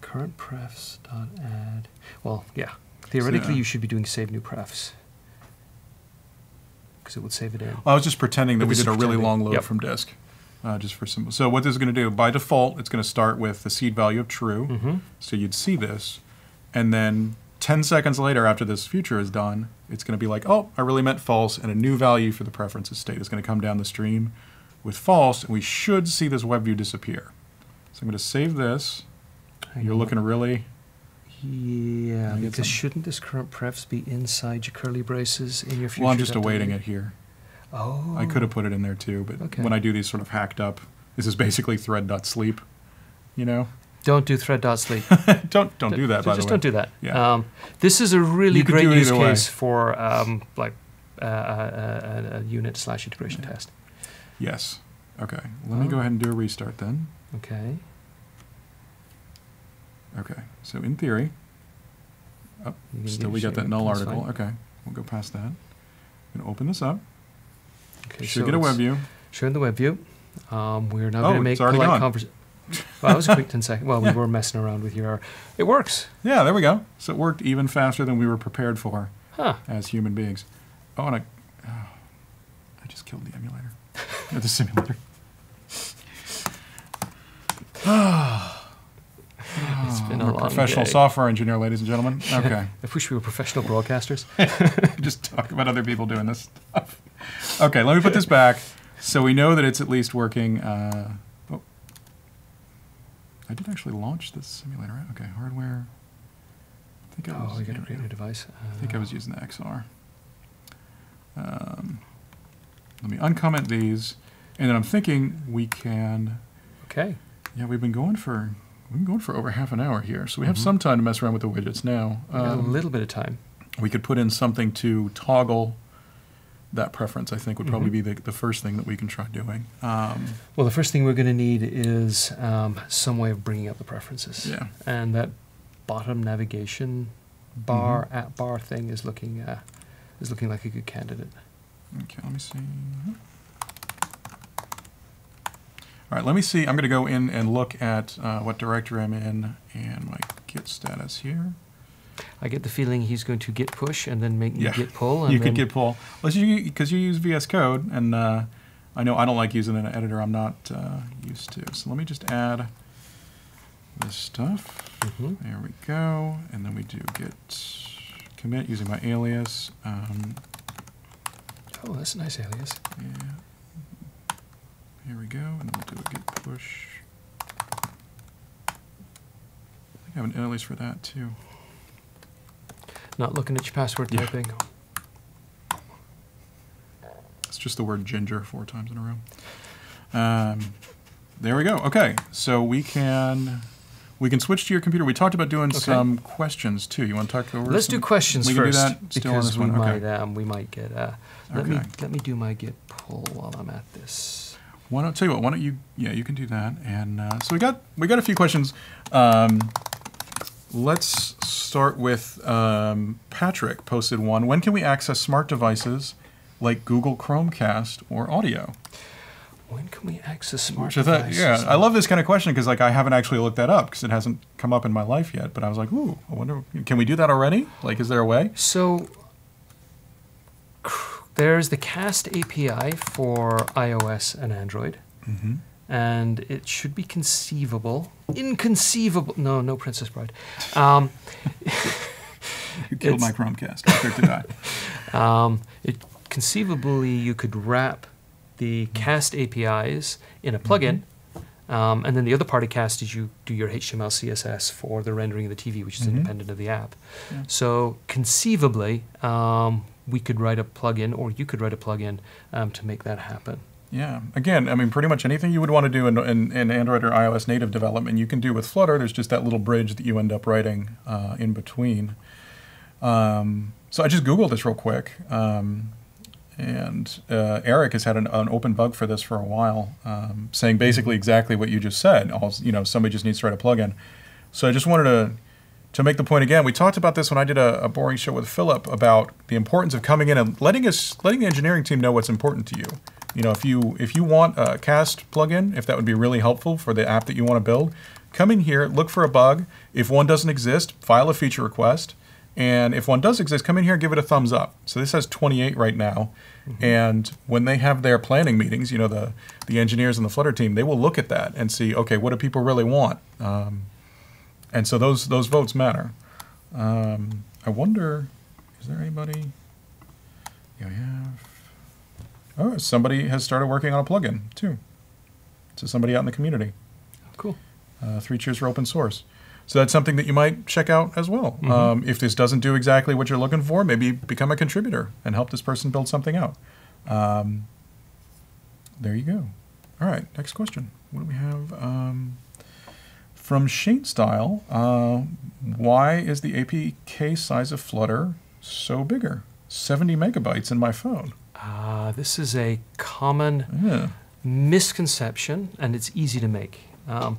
Current prefs dot add. Well, yeah. Theoretically, So- you should be doing save new prefs because it would save it in. I was just pretending that we did a is really long load Yep. from disk, uh, just for simple. So what this is going to do, by default, it's going to start with the seed value of true. hmm So you'd see this, and then 10 seconds later, after this future is done, it's going to be like, oh, I really meant false, and a new value for the preferences state is going to come down the stream with false, and we should see this web view disappear. So I'm going to save this. You're looking really, Yeah, because shouldn't this current prefs be inside your curly braces in your future? well, I'm just awaiting it here. Oh. I could have put it in there too, but Okay. when I do these sort of hacked up, this is basically thread.sleep, you know? Don't do thread dot sleep. don't don't do that, by Just the way. just don't do that. Yeah. Um, this is a really great use either way. case for um, like uh, a, a, a unit slash integration Yeah. test. Yes. Okay. Let me go Oh. ahead and do a restart then. Okay. Okay. So in theory, oh, still we got that null article. fine. Okay. We'll go past that. I'm gonna open this up. Okay, Should so get a web view. Showing the web view. Um, we're now Oh, going to make it's already polite conversation. Well, that was a quick 10 seconds. Well, we were messing around with your. It works. Yeah, there we go. So it worked even faster than we were prepared for Huh. as human beings. Oh, and I, oh, I just killed the emulator, or the simulator. It's been I'm a a long professional day. software engineer, ladies and gentlemen. Okay, I wish we were professional broadcasters. just talk about other people doing this stuff. Okay, let me put this back so we know that it's at least working. Uh, oh, I did actually launch this simulator. right? Okay, hardware. I think I was. Oh, we got to create a new device. I think I was using the XR. Um, let me uncomment these, and then I'm thinking we can. Okay. Yeah, we've been going for we've been going for over half an hour here, so we have Mhm. some time to mess around with the widgets now. Got a Um, little bit of time. we could put in something to toggle that preference. I think would probably Mhm. be the, the first thing that we can try doing. Um, Well, the first thing we're going to need is um, some way of bringing up the preferences. yeah. And that bottom navigation bar Mhm. at bar thing is looking uh, is looking like a good candidate. Okay, let me see. All right, let me see. I'm going to go in and look at uh, what directory I'm in and my git status here. I get the feeling he's going to git push and then make me Yeah. git pull. And you could git pull. Let's you because you use VS Code, and uh, I know I don't like using an editor I'm not uh, used to. So let me just add this stuff. Mhm. There we go, and then we do git commit using my alias. Um, Oh, that's a nice alias. yeah. Here we go, and we'll do a git push. I think I have an alias for that too. Not looking at your password Yeah. typing. It's just the word ginger four times in a row. Um, there we go. Okay, so we can we can switch to your computer. We talked about doing Okay. some questions too. You want to talk over? Let's do questions we can first do that still on because this we one. might Okay. um, we might get. Uh, let me let me do my git pull while I'm at this. Why don't tell you what? Why don't you? Yeah, you can do that. And uh, so we got we got a few questions. Um, let's start with um, Patrick. Posted one. When can we access smart devices like Google Chromecast or audio? When can we access smart Which I thought, devices? yeah, I love this kind of question because like I haven't actually looked that up because it hasn't come up in my life yet. But I was like, ooh, I wonder, can we do that already? Like, is there a way? So there's the Cast API for iOS and Android, Mm-hmm. and it should be conceivable. Inconceivable. No, no Princess Bride. Um, You killed my Chromecast. Prepare to die. um, it conceivably you could wrap the Cast APIs in a plugin. Um, and then the other part of Cast is you do your HTML, CSS for the rendering of the TV, which is Mhm. independent of the app. Yeah. So conceivably, um, we could write a plugin, or you could write a plugin um, to make that happen. Yeah. Again, I mean, pretty much anything you would want to do in, in, in Android or iOS native development, you can do with Flutter. There's just that little bridge that you end up writing uh, in between. Um, so I just Googled this real quick. Um, and uh, Eric has had an, an open bug for this for a while, um, saying basically exactly what you just said. All, you know, somebody just needs to write a plugin. So I just wanted to to make the point again. We talked about this when I did a, a boring show with Filip about the importance of coming in and letting us letting the engineering team know what's important to you. You know, if you if you want a cast plugin, if that would be really helpful for the app that you want to build, come in here, look for a bug. If one doesn't exist, file a feature request. And if one does exist, come in here and give it a thumbs up. So this has 28 right now. And when they have their planning meetings, you know, the, the engineers and the Flutter team, they will look at that and see, okay, what do people really want? Um, and so those those votes matter. Um, I wonder, is there anybody? Yeah, we have. Oh, somebody has started working on a plugin too. So somebody out in the community. Cool. Uh, three cheers for open source. So that's something that you might check out as well. Mhm. Um, if this doesn't do exactly what you're looking for, maybe become a contributor and help this person build something out. Um, there you go. All right, next question. What do we have? Um, from Shane Style, uh, why is the APK size of Flutter so bigger? 70 megabytes in my phone. Uh, this is a common Yeah. misconception, and it's easy to make. Um,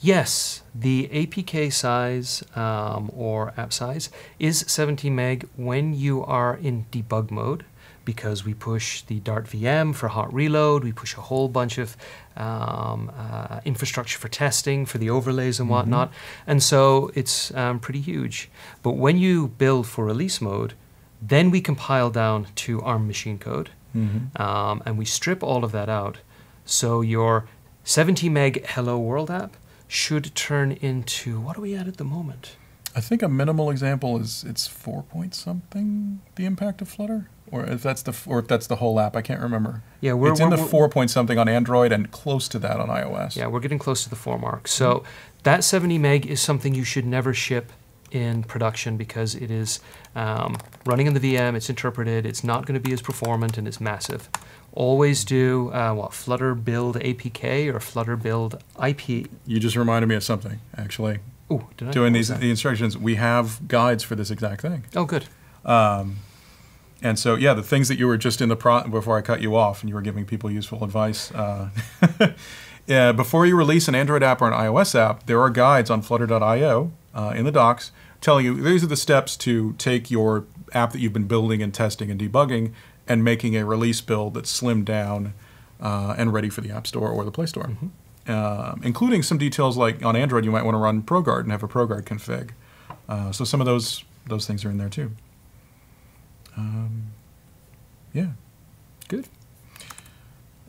yes, the APK size um, or app size is 17 meg when you are in debug mode, because we push the Dart VM for hot reload, we push a whole bunch of um, uh, infrastructure for testing, for the overlays and whatnot, and so it's um, pretty huge. But when you build for release mode, then we compile down to ARM machine code, Mhm. um, and we strip all of that out. So your 70 meg Hello World app should turn into what are we at at the moment? I think a minimal example is it's four point something the impact of Flutter, or if that's the or if that's the whole app, I can't remember. Yeah, we're it's in we're- the we're- four point something on Android and close to that on iOS. Yeah, we're getting close to the four mark. So that 70 meg is something you should never ship in production because it is um, running in the VM. It's interpreted. It's not going to be as performant and it's massive. Always do uh, what Flutter build APK or Flutter build IP. You just reminded me of something actually. Oh, did I Doing these the instructions, we have guides for this exact thing. Oh, good. Um, and so, yeah, the things that you were just in the pro before I cut you off, and you were giving people useful advice. Uh, yeah, before you release an Android app or an iOS app, there are guides on Flutter.io uh, in the docs telling you these are the steps to take your app that you've been building and testing and debugging and making a release build that's slimmed down uh, and ready for the App Store or the Play Store. Um, including some details like on Android, you might want to run ProGuard and have a ProGuard config. Uh, so some of those those things are in there too. Um, yeah. Good.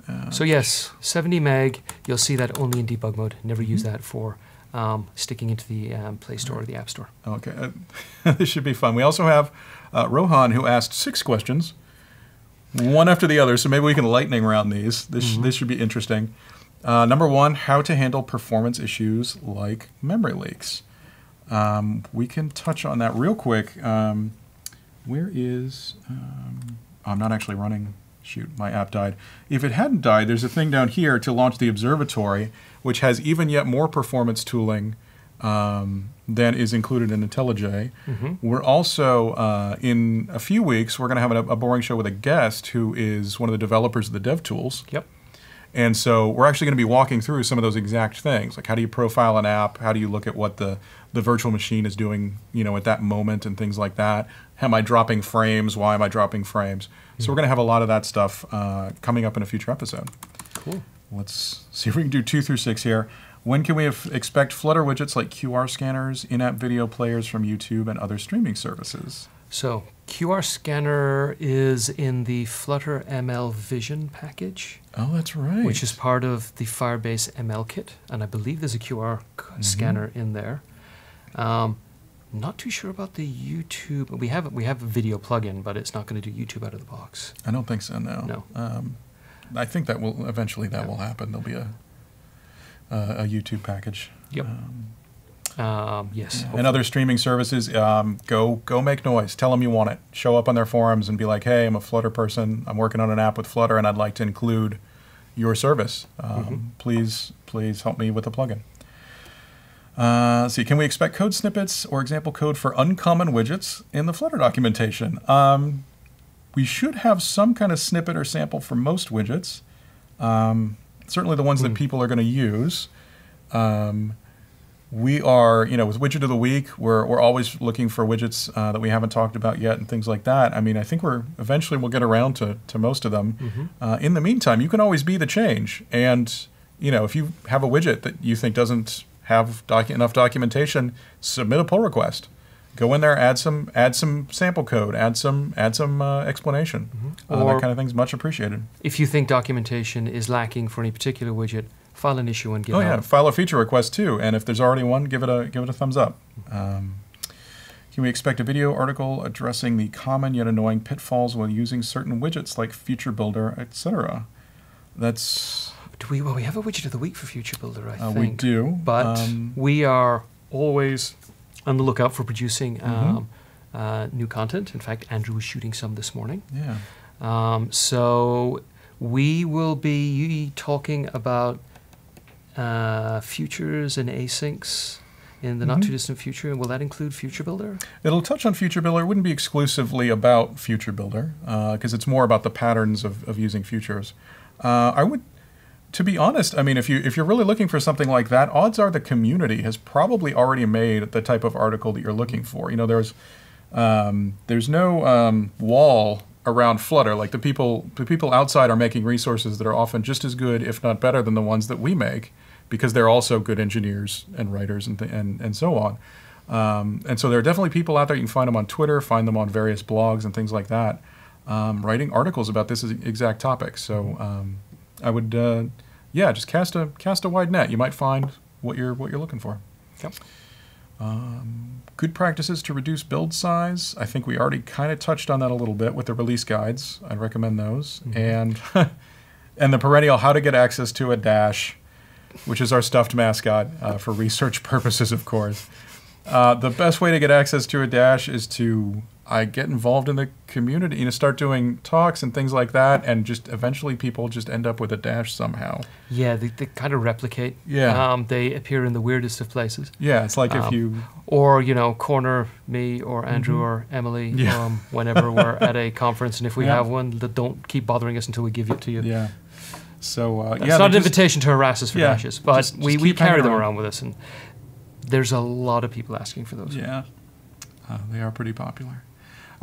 Uh, So yes, 70 meg. You'll see that only in debug mode. Never use Mhm. that for um, sticking into the um, Play Store or the App Store. Okay, uh, this should be fun. We also have uh, Rohan who asked six questions, one after the other. So maybe we can lightning round these. This Mhm. this should be interesting. Uh, number one, how to handle performance issues like memory leaks. Um, we can touch on that real quick. Um, where is? Um, I'm not actually running. Shoot, my app died. If it hadn't died, there's a thing down here to launch the observatory, which has even yet more performance tooling um, than is included in IntelliJ. Mhm. We're also uh, in a few weeks. We're going to have a, a boring show with a guest who is one of the developers of the DevTools. Yep. And so we're actually going to be walking through some of those exact things, like how do you profile an app? How do you look at what the, the virtual machine is doing, you know, at that moment and things like that? Am I dropping frames? Why am I dropping frames? So we're going to have a lot of that stuff uh, coming up in a future episode. Cool. Let's see if we can do two through six here. When can we have, expect Flutter widgets like QR scanners, in-app video players from YouTube, and other streaming services? So QR scanner is in the Flutter ML Vision package, Oh, that's right. which is part of the Firebase ML kit, and I believe there's a QR Mm-hmm. scanner in there. Um, not too sure about the YouTube. We have we have a video plugin, but it's not going to do YouTube out of the box. I don't think so. No. No. Um, I think that will eventually that Yeah. will happen. There'll be a a, a YouTube package. Yep. Um, Um, yes. and other streaming services, um, go go make noise. Tell them you want it. Show up on their forums and be like, "Hey, I'm a Flutter person. I'm working on an app with Flutter, and I'd like to include your service. Um, Mhm. Please, please help me with the plugin." Uh, let's see, can we expect code snippets or example code for uncommon widgets in the Flutter documentation? Um, we should have some kind of snippet or sample for most widgets. Um, certainly the ones that Hmm. people are going to use. Um, we are, you know, with widget of the week, we're, we're always looking for widgets uh, that we haven't talked about yet and things like that. I mean, I think we're eventually we'll get around to, to most of them. Mhm. Uh, in the meantime, you can always be the change. And, you know, if you have a widget that you think doesn't have docu- enough documentation, submit a pull request. Go in there, add some, add some sample code, add some, add some uh, explanation. Mhm. Uh, Or- that kind of thing's much appreciated. If you think documentation is lacking for any particular widget, file an issue and give Oh yeah, out. file a feature request too, and if there's already one, give it a give it a thumbs up. Um, can we expect a video article addressing the common yet annoying pitfalls while using certain widgets like Future Builder, etc.? That's Do we? Well, we have a widget of the week for Future Builder, I uh, think. we do, But um, we are always on the lookout for producing Mhm. um, uh, new content. In fact, Andrew was shooting some this morning. yeah, Um, so we will be talking about uh, futures and asyncs in the not Mhm. too distant future. Will that include Future Builder? it'll touch on Future Builder. It wouldn't be exclusively about Future Builder because it's more about the patterns of, of using futures. Uh, I would. To be honest, I mean, if you if you're really looking for something like that, odds are the community has probably already made the type of article that you're looking for. You know, there's um, there's no um, wall around Flutter. Like the people, the people outside are making resources that are often just as good, if not better, than the ones that we make, because they're also good engineers and writers and th- and and so on. Um, and so there are definitely people out there. You can find them on Twitter, find them on various blogs and things like that, um, writing articles about this exact topic. So um, I would, uh, yeah, just cast a cast a wide net. You might find what you're what you're looking for. Yep. Um, good practices to reduce build size. I think we already kind of touched on that a little bit with the release guides. I'd recommend those. And and the perennial how to get access to a dash, which is our stuffed mascot uh, for research purposes, of course. Uh, the best way to get access to a dash is to I get involved in the community, you know, start doing talks and things like that, and just eventually people just end up with a dash somehow. Yeah, they, they kind of replicate. Yeah. Um, they appear in the weirdest of places. Yeah, it's like if Um, you Or, you know, corner me or Andrew or Emily Mm-hmm. Yeah. um, whenever we're at a conference. And if we Yeah. have one, that don't keep bothering us until we give it to you. yeah. So uh, yeah, not an just- invitation to harass us for Yeah, dashes, but just- we, just we carry them around. around with us. And there's a lot of people asking for those. Yeah, uh, they are pretty popular.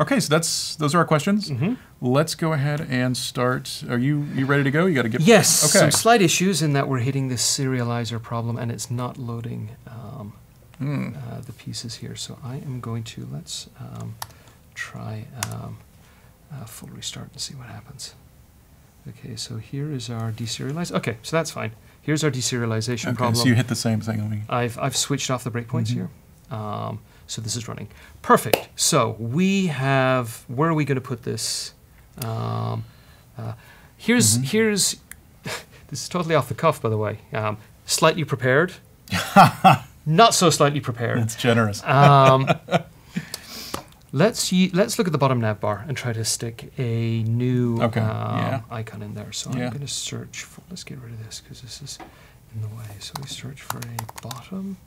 Okay, so that's those are our questions. Mm-hmm. Let's go ahead and start. Are you you ready to go? You got to get Yes, Okay. some slight issues in that we're hitting this serializer problem and it's not loading um, Hmm. uh, the pieces here. So I am going to, let's um, try um, a full restart and see what happens. Okay, so here is our deserialize. Okay, so that's fine. Here's our deserialization Okay, problem. so you hit the same thing. I've, I've switched off the breakpoints Mhm. here. So this is running. Perfect. So we have, where are we going to put this? Um, uh, here's, Mhm. here's, this is totally off the cuff, by the way. Um, slightly prepared. Not so slightly prepared. That's generous. Um, let's let's look at the bottom nav bar and try to stick a new Okay, um, yeah. icon in there. So Yeah. I'm going to search for. Let's get rid of this because this is in the way. So we search for a bottom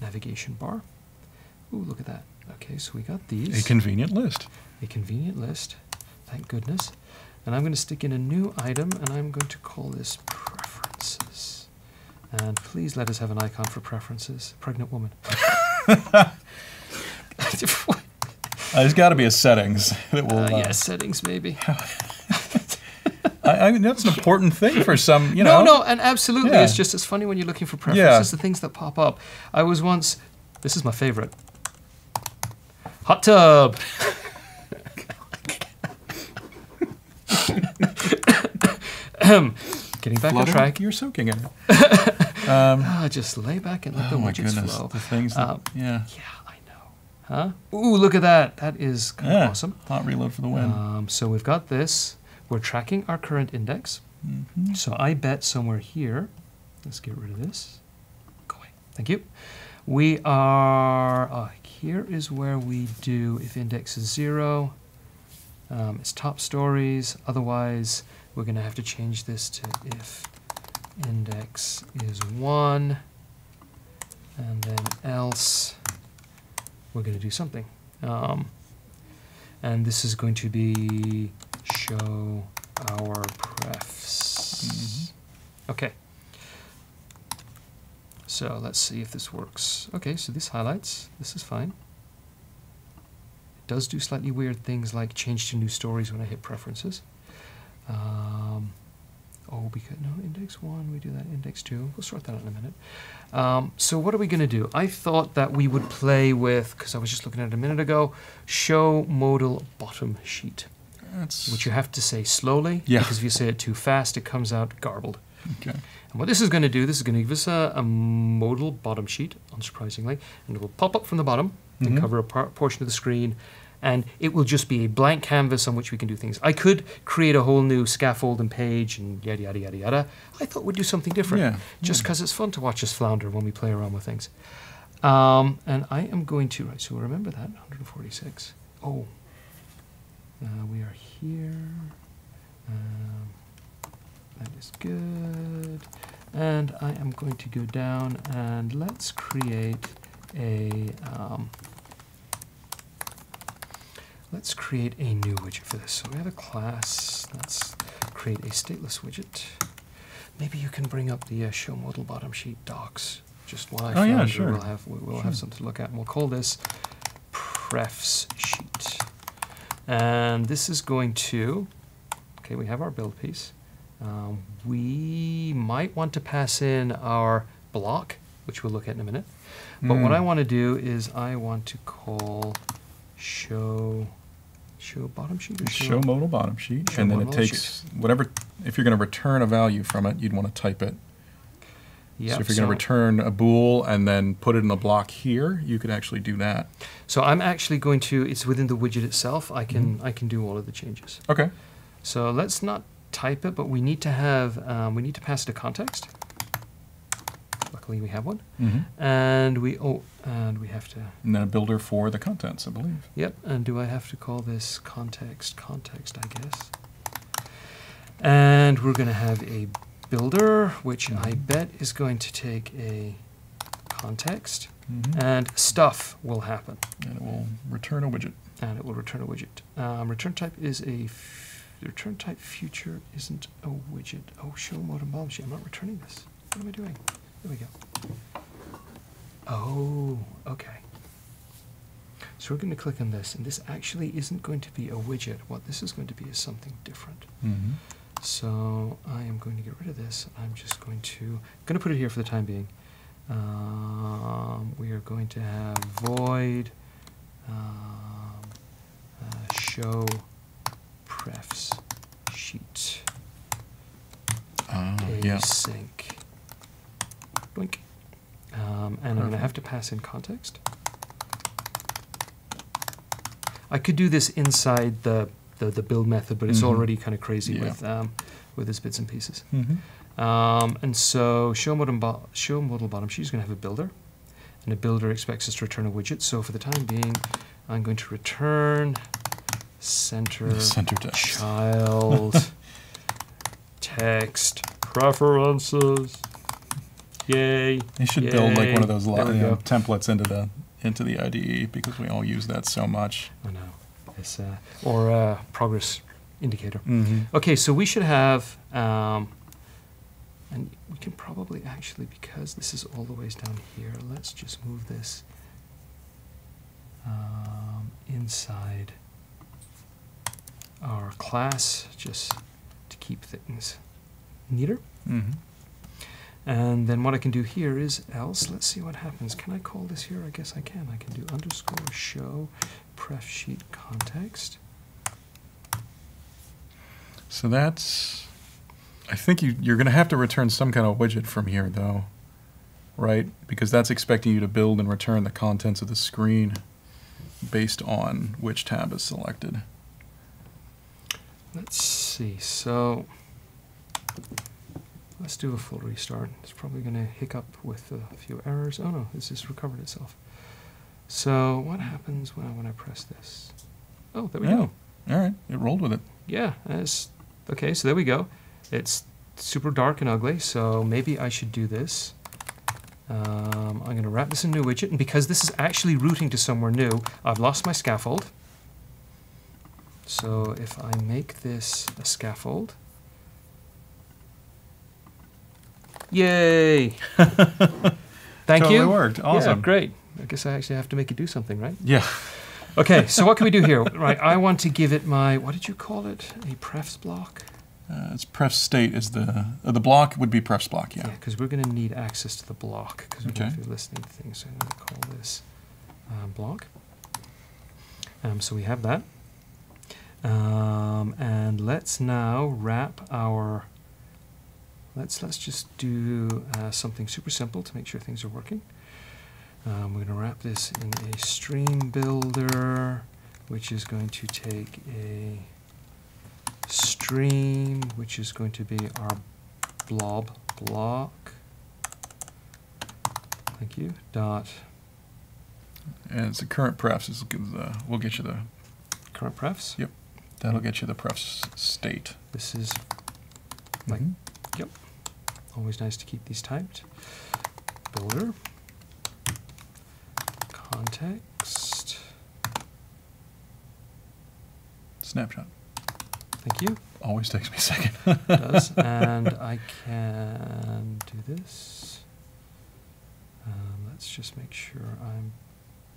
navigation bar. Ooh, look at that. Okay, so we got these. A convenient list. a convenient list. Thank goodness. And I'm going to stick in a new item, and I'm going to call this preferences. And please let us have an icon for preferences. Pregnant woman. Uh, there's got to be a settings that will. Uh, Uh, yeah, settings maybe. I, I mean, that's an important thing for some. You know. no, no, and absolutely. Yeah. It's just it's funny when you're looking for Yeah. preferences, the things that pop up. I was once. This is my favorite. Hot tub. Getting back on track. You're soaking in it. um, Ah, just lay back and let the oh my widgets goodness, flow. the things. That, Um, yeah. Yeah, I know. Huh? Ooh, look at that. That is kind Yeah. of awesome. Hot reload for the win. Um, so we've got this. We're tracking our current index. Mhm. So I bet somewhere here. Let's get rid of this. Go away. Thank you. We are. Uh, here is where we do if index is zero. Um, it's top stories. Otherwise, we're going to have to change this to if index is one, and then else we're going to do something. Um, and this is going to be show our prefs. Okay. So let's see if this works. Okay, so this highlights. This is fine. It does do slightly weird things like change to new stories when I hit preferences. Um, oh, because no index one, we do that index two. We'll sort that out in a minute. Um, so what are we going to do? I thought that we would play with because I was just looking at it a minute ago. Show modal bottom sheet, That's which you have to say slowly Yeah. because if you say it too fast, it comes out garbled. Okay. And what this is going to do, this is going to give us a, a modal bottom sheet, unsurprisingly, and it will pop up from the bottom and Mhm. cover a par- portion of the screen, and it will just be a blank canvas on which we can do things. I could create a whole new scaffold and page and yada yada yada yada. I thought we'd do something different, Yeah, just yeah. it's fun to watch us flounder when we play around with things. Um, and I am going to right. So remember that 146. Oh, uh, we are here. Um, that is good. And I am going to go down and let's create a. Um, let's create a new widget for this. So we have a class. Let's create a stateless widget. Maybe you can bring up the uh, show modal bottom sheet docs. Just while I Oh, yeah, sure. We'll have we- we'll Sure. have something to look at. And we'll call this prefs sheet. And this is going to, okay, we have our build piece. Um, we might want to pass in our block, which we'll look at in a minute. But what Mm. I want to do is I want to call show show bottom sheet or Show modal bottom sheet, Show and then it takes whatever. If you're going to return a value from it, you'd want to type it. Yep, so if you're going to return a bool and then put it in the block here, you could actually do that. So I'm actually going to. It's within the widget itself. I can Mm-hmm. I can do all of the changes. Okay. So let's not type it, but we need to have um, we need to pass it a context. Luckily, we have one, Mm-hmm. and we oh and we have to. And then a builder for the contents, I believe. Yep. And do I have to call this context context? I guess. And we're going to have a builder, which I Mhm. bet is going to take a context, Mm-hmm. and stuff will happen. and it will return a widget. and it will return a widget. Um, return type is a f- return type future isn't a widget. Oh, show mode and bomb sheet. I'm not returning this. What am I doing? There we go. Oh, okay. So we're going to click on this, and this actually isn't going to be a widget. What this is going to be is something different. Mm-hmm. So I am going to get rid of this. I'm just going to going to put it here for the time being. Um, we are going to have void um, uh, show prefs sheet Ah, yeah. async. Blink. Um, and I'm going to have to pass in context. I could do this inside the, the, the build method, but it's Mhm. already kind of crazy Yeah. with um, with its bits and pieces. Mm-hmm. Um, and so show modal, show modal bottom sheet is going to have a builder, and a builder expects us to return a widget. So for the time being, I'm going to return center Center text. child text preferences. Yay! They should build like one of those There li- we you know, templates into the into the IDE because we all use that so much. I know. It's uh, or uh, progress indicator. Mm-hmm. Okay, so we should have, um, and we can probably actually, because this is all the ways down here, let's just move this um, inside our class, just to keep things neater. Mm-hmm. And then what I can do here is else. Let's see what happens. Can I call this here? I guess I can. I can do underscore show pref sheet context. So that's. I think you, you're going to have to return some kind of widget from here, though, right? Because that's expecting you to build and return the contents of the screen based on which tab is selected. Let's see. So let's do a full restart. It's probably going to hiccup with a few errors. Oh no, this just recovered itself. So what happens when I when I press this? Oh, there we go. All right. It rolled with it. Yeah, that's okay. So there we go. It's super dark and ugly. So maybe I should do this. Um, I'm going to wrap this in a new widget, and because this is actually routing to somewhere new, I've lost my scaffold. So if I make this a scaffold, yay! Thank Totally you. worked. Yeah, Awesome. great. I guess I actually have to make it do something, right? Yeah. Okay, so what can we do here? Right, I want to give it my, what did you call it? A prefs block? Uh, it's pref state is the uh, the block would be prefs block. Yeah. Yeah, because we're going to need access to the block because we're going to be listening to things. So I'm going to call this um, block. Um, so we have that. Um, and let's now wrap our. Let's let's just do uh, something super simple to make sure things are working. Um, we're going to wrap this in a stream builder, which is going to take a stream, which is going to be our blob block. Thank you. Dot And it's the current prefs. Is the, we'll get you the current prefs. Yep. That'll get you the prefs state. This is Like- Mhm. always nice to keep these typed. Builder. Context. snapshot. Thank you. Always takes me a second. does, and I can do this. Um, let's just make sure I'm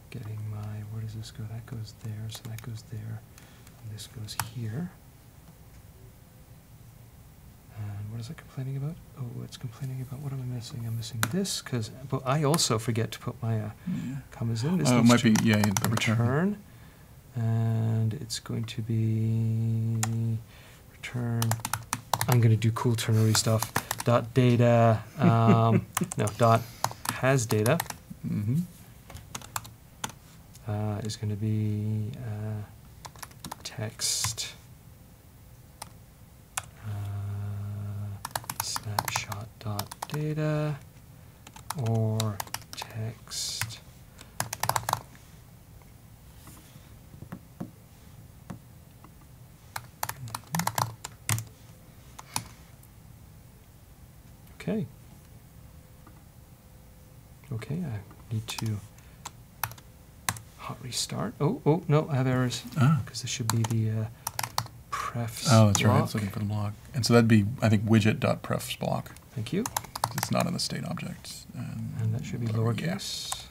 getting my. Where does this go? That goes there, so that goes there. This goes here. And what is it complaining about? Oh, it's complaining about what am I missing? I'm missing this because, but I also forget to put my uh, Yeah. commas in. This Oh, it might be, yeah, the return. return, and it's going to be return. I'm going to do cool ternary stuff. Dot data. Um, no, dot has data hmm uh, is going to be uh, text. Uh, snapshot dot data or text. Okay. Okay, I need to hot restart. Oh, oh, no, I have errors. Ah. Because this should be the uh, prefs Oh, that's right. It's looking for the block. And so that'd be, I think, widget.prefs block. Thank you. It's not in the state object. And, And that should be lowercase.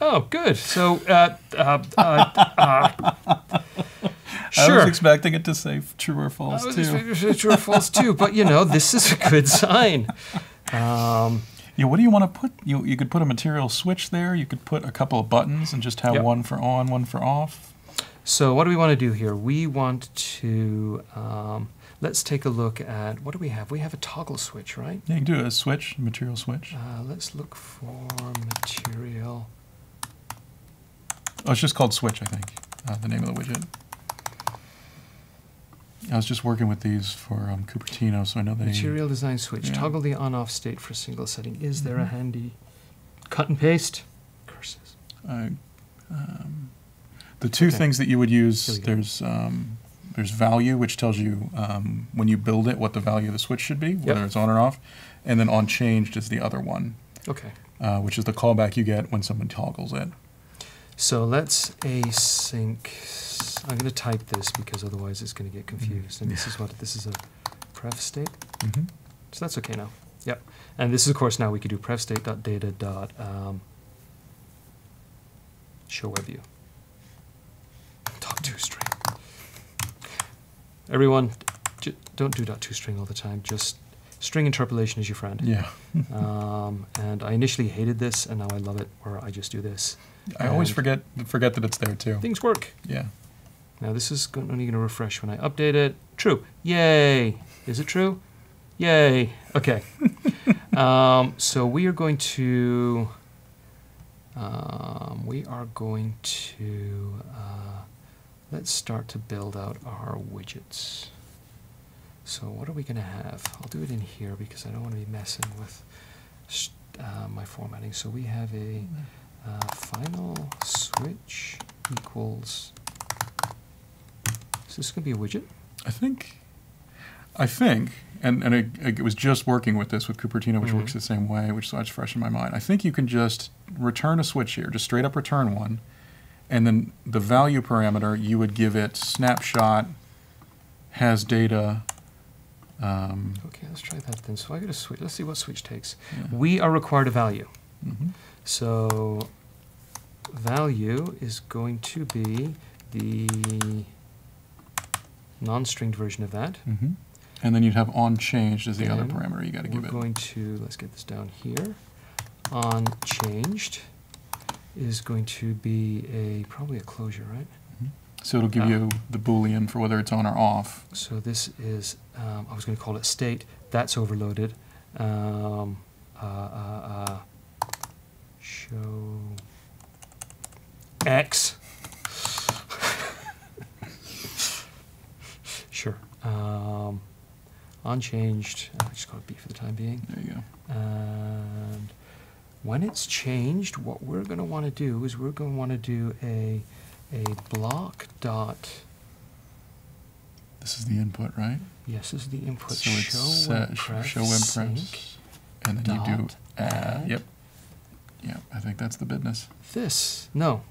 Oh, good. So, uh, uh, uh, uh, I was expecting it to say true or I false was too. expecting it to say true or false too, but you know, this is a good sign. Um, Yeah, what do you want to put? You you could put a material switch there. You could put a couple of buttons and just have Yep. one for on, one for off. So what do we want to do here? We want to, um, let's take a look at, what do we have? We have a toggle switch, right? Yeah, you can do a switch, material switch. Uh, let's look for material. Oh, it's just called switch, I think. Uh, the name of the widget. I was just working with these for um, Cupertino, so I know they. Material design switch. Yeah. Toggle the on-off state for single setting. Is there a Mhm. handy cut and paste? Curses. Uh, um, the two Okay. things that you would use Here we go. there's um, there's value, which tells you um, when you build it what the value of the switch should be, whether it's on or off, and then on changed is the other one, Okay. uh, which is the callback you get when someone toggles it. So let's async. I'm going to type this because otherwise it's going to get confused. And this is what this is a pref state. Mm-hmm. So that's okay now. Yep. And this is, of course, now we could do pref state dot data dot um, show web view. Dot toString. Everyone, j- don't do dot toString all the time. Just string interpolation is your friend. Yeah, Um, and I initially hated this, and now I love it, where I just do this. I always forget forget that it's there too. Things work. Yeah. Now this is only going to refresh when I update it. True. Yay. Is it true? Yay. Okay. um, so we are going to. Um, we are going to. Uh, let's start to build out our widgets. So what are we going to have? I'll do it in here because I don't want to be messing with uh, my formatting. So we have a uh, final switch equals. Is this going to be a widget? I think, I think, and and it, it was just working with this with Cupertino, which Mhm. works the same way, which so it's fresh in my mind. I think you can just return a switch here, just straight up return one, and then the value parameter you would give it snapshot has data. Um, Okay, let's try that then. So I got a switch. Let's see what switch takes. yeah. We are required a value. Mhm. So value is going to be the non-stringed version of that. Mhm. And then you'd have on changed as the other parameter you got to We're give it. going to, let's get this down here. On changed is going to be a, probably a closure, right? So it'll give Ah. you the boolean for whether it's on or off. So this is, um, I was going to call it state. That's overloaded. Um, uh, uh, uh, show X. sure. Um, unchanged. I just call it B for the time being. There you go. And when it's changed, what we're going to want to do is we're going to want to do a a block dot. This is the input, right? Yes, this is the input. so it's show set, web show sink and then you do add. add. Yep. Yep. I think that's the business. This no,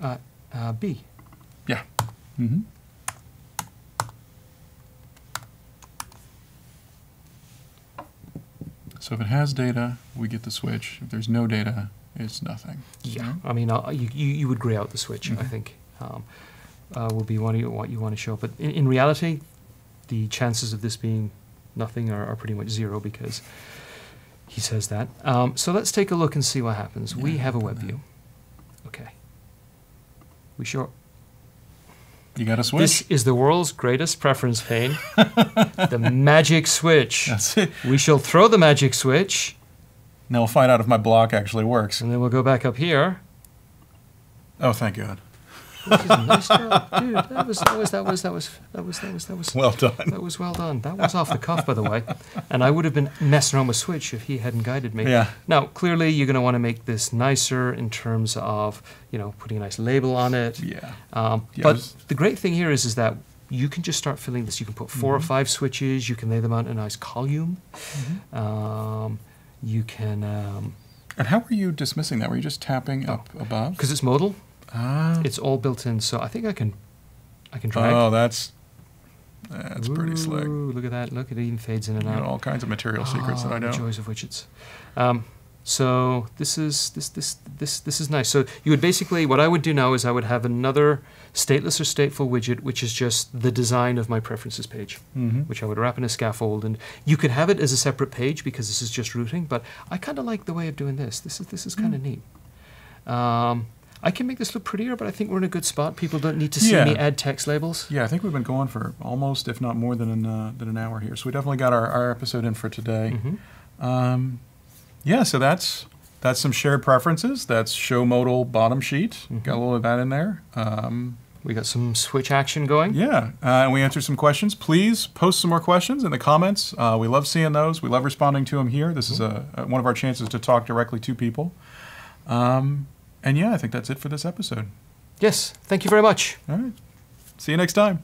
uh, uh, B. Yeah. Mm-hmm. So if it has data, we get the switch. If there's no data, it's nothing. Yeah, I mean, uh, you, you you would grey out the switch. I Mhm. think um, uh, will be one of you, what you want to show. But in, in reality, the chances of this being nothing are, are pretty much zero because he says that. Um, so let's take a look and see what happens. we have a web view. Okay. We sure. You got a switch. This is the world's greatest preference pane, the magic switch. That's it. We shall throw the magic switch, Now we'll find out if my bloc actually works. and then we'll go back up here. Oh, thank God. Which is a nice job, dude. That was that was that was that was that was that was that was Well done. that was well done. That was off the cuff, by the way. And I would have been messing around with Switch if he hadn't guided me. Yeah. Now, clearly, you're going to want to make this nicer in terms of you know putting a nice label on it. Yeah. Um, Yeah, but was- the great thing here is is that you can just start filling this. You can put 4 or Mhm. five switches. You can lay them out in a nice column. Um, you can um, And how were you dismissing that? Were you just tapping Oh. up above? because it's modal. Ah. It's all built in. So I think I can I can drag. Oh, that's that's pretty slick. Look at that! Look, it even fades in and out. all kinds of material secrets that I the know. Joys of widgets. Um, so this is this this this this is nice. So you would basically what I would do now is I would have another stateless or stateful widget, which is just the design of my preferences page, Mm-hmm. which I would wrap in a scaffold, and you could have it as a separate page because this is just routing. But I kind of like the way of doing this. This is this is kind of neat. Um, I can make this look prettier, but I think we're in a good spot. People don't need to see Yeah. me add text labels. Yeah, I think we've been going for almost, if not more than an, uh, than an hour here. So we definitely got our, our episode in for today. hmm Um, yeah, so that's that's some shared preferences. That's show modal bottom sheet. Mhm. Got a little of that in there. Um, We got some switch action going. yeah, uh, and we answered some questions. Please post some more questions in the comments. Uh, we love seeing those. We love responding to them here. This is a, a, one of our chances to talk directly to people. Um, and yeah, I think that's it for this episode. Yes. Thank you very much. All right. See you next time.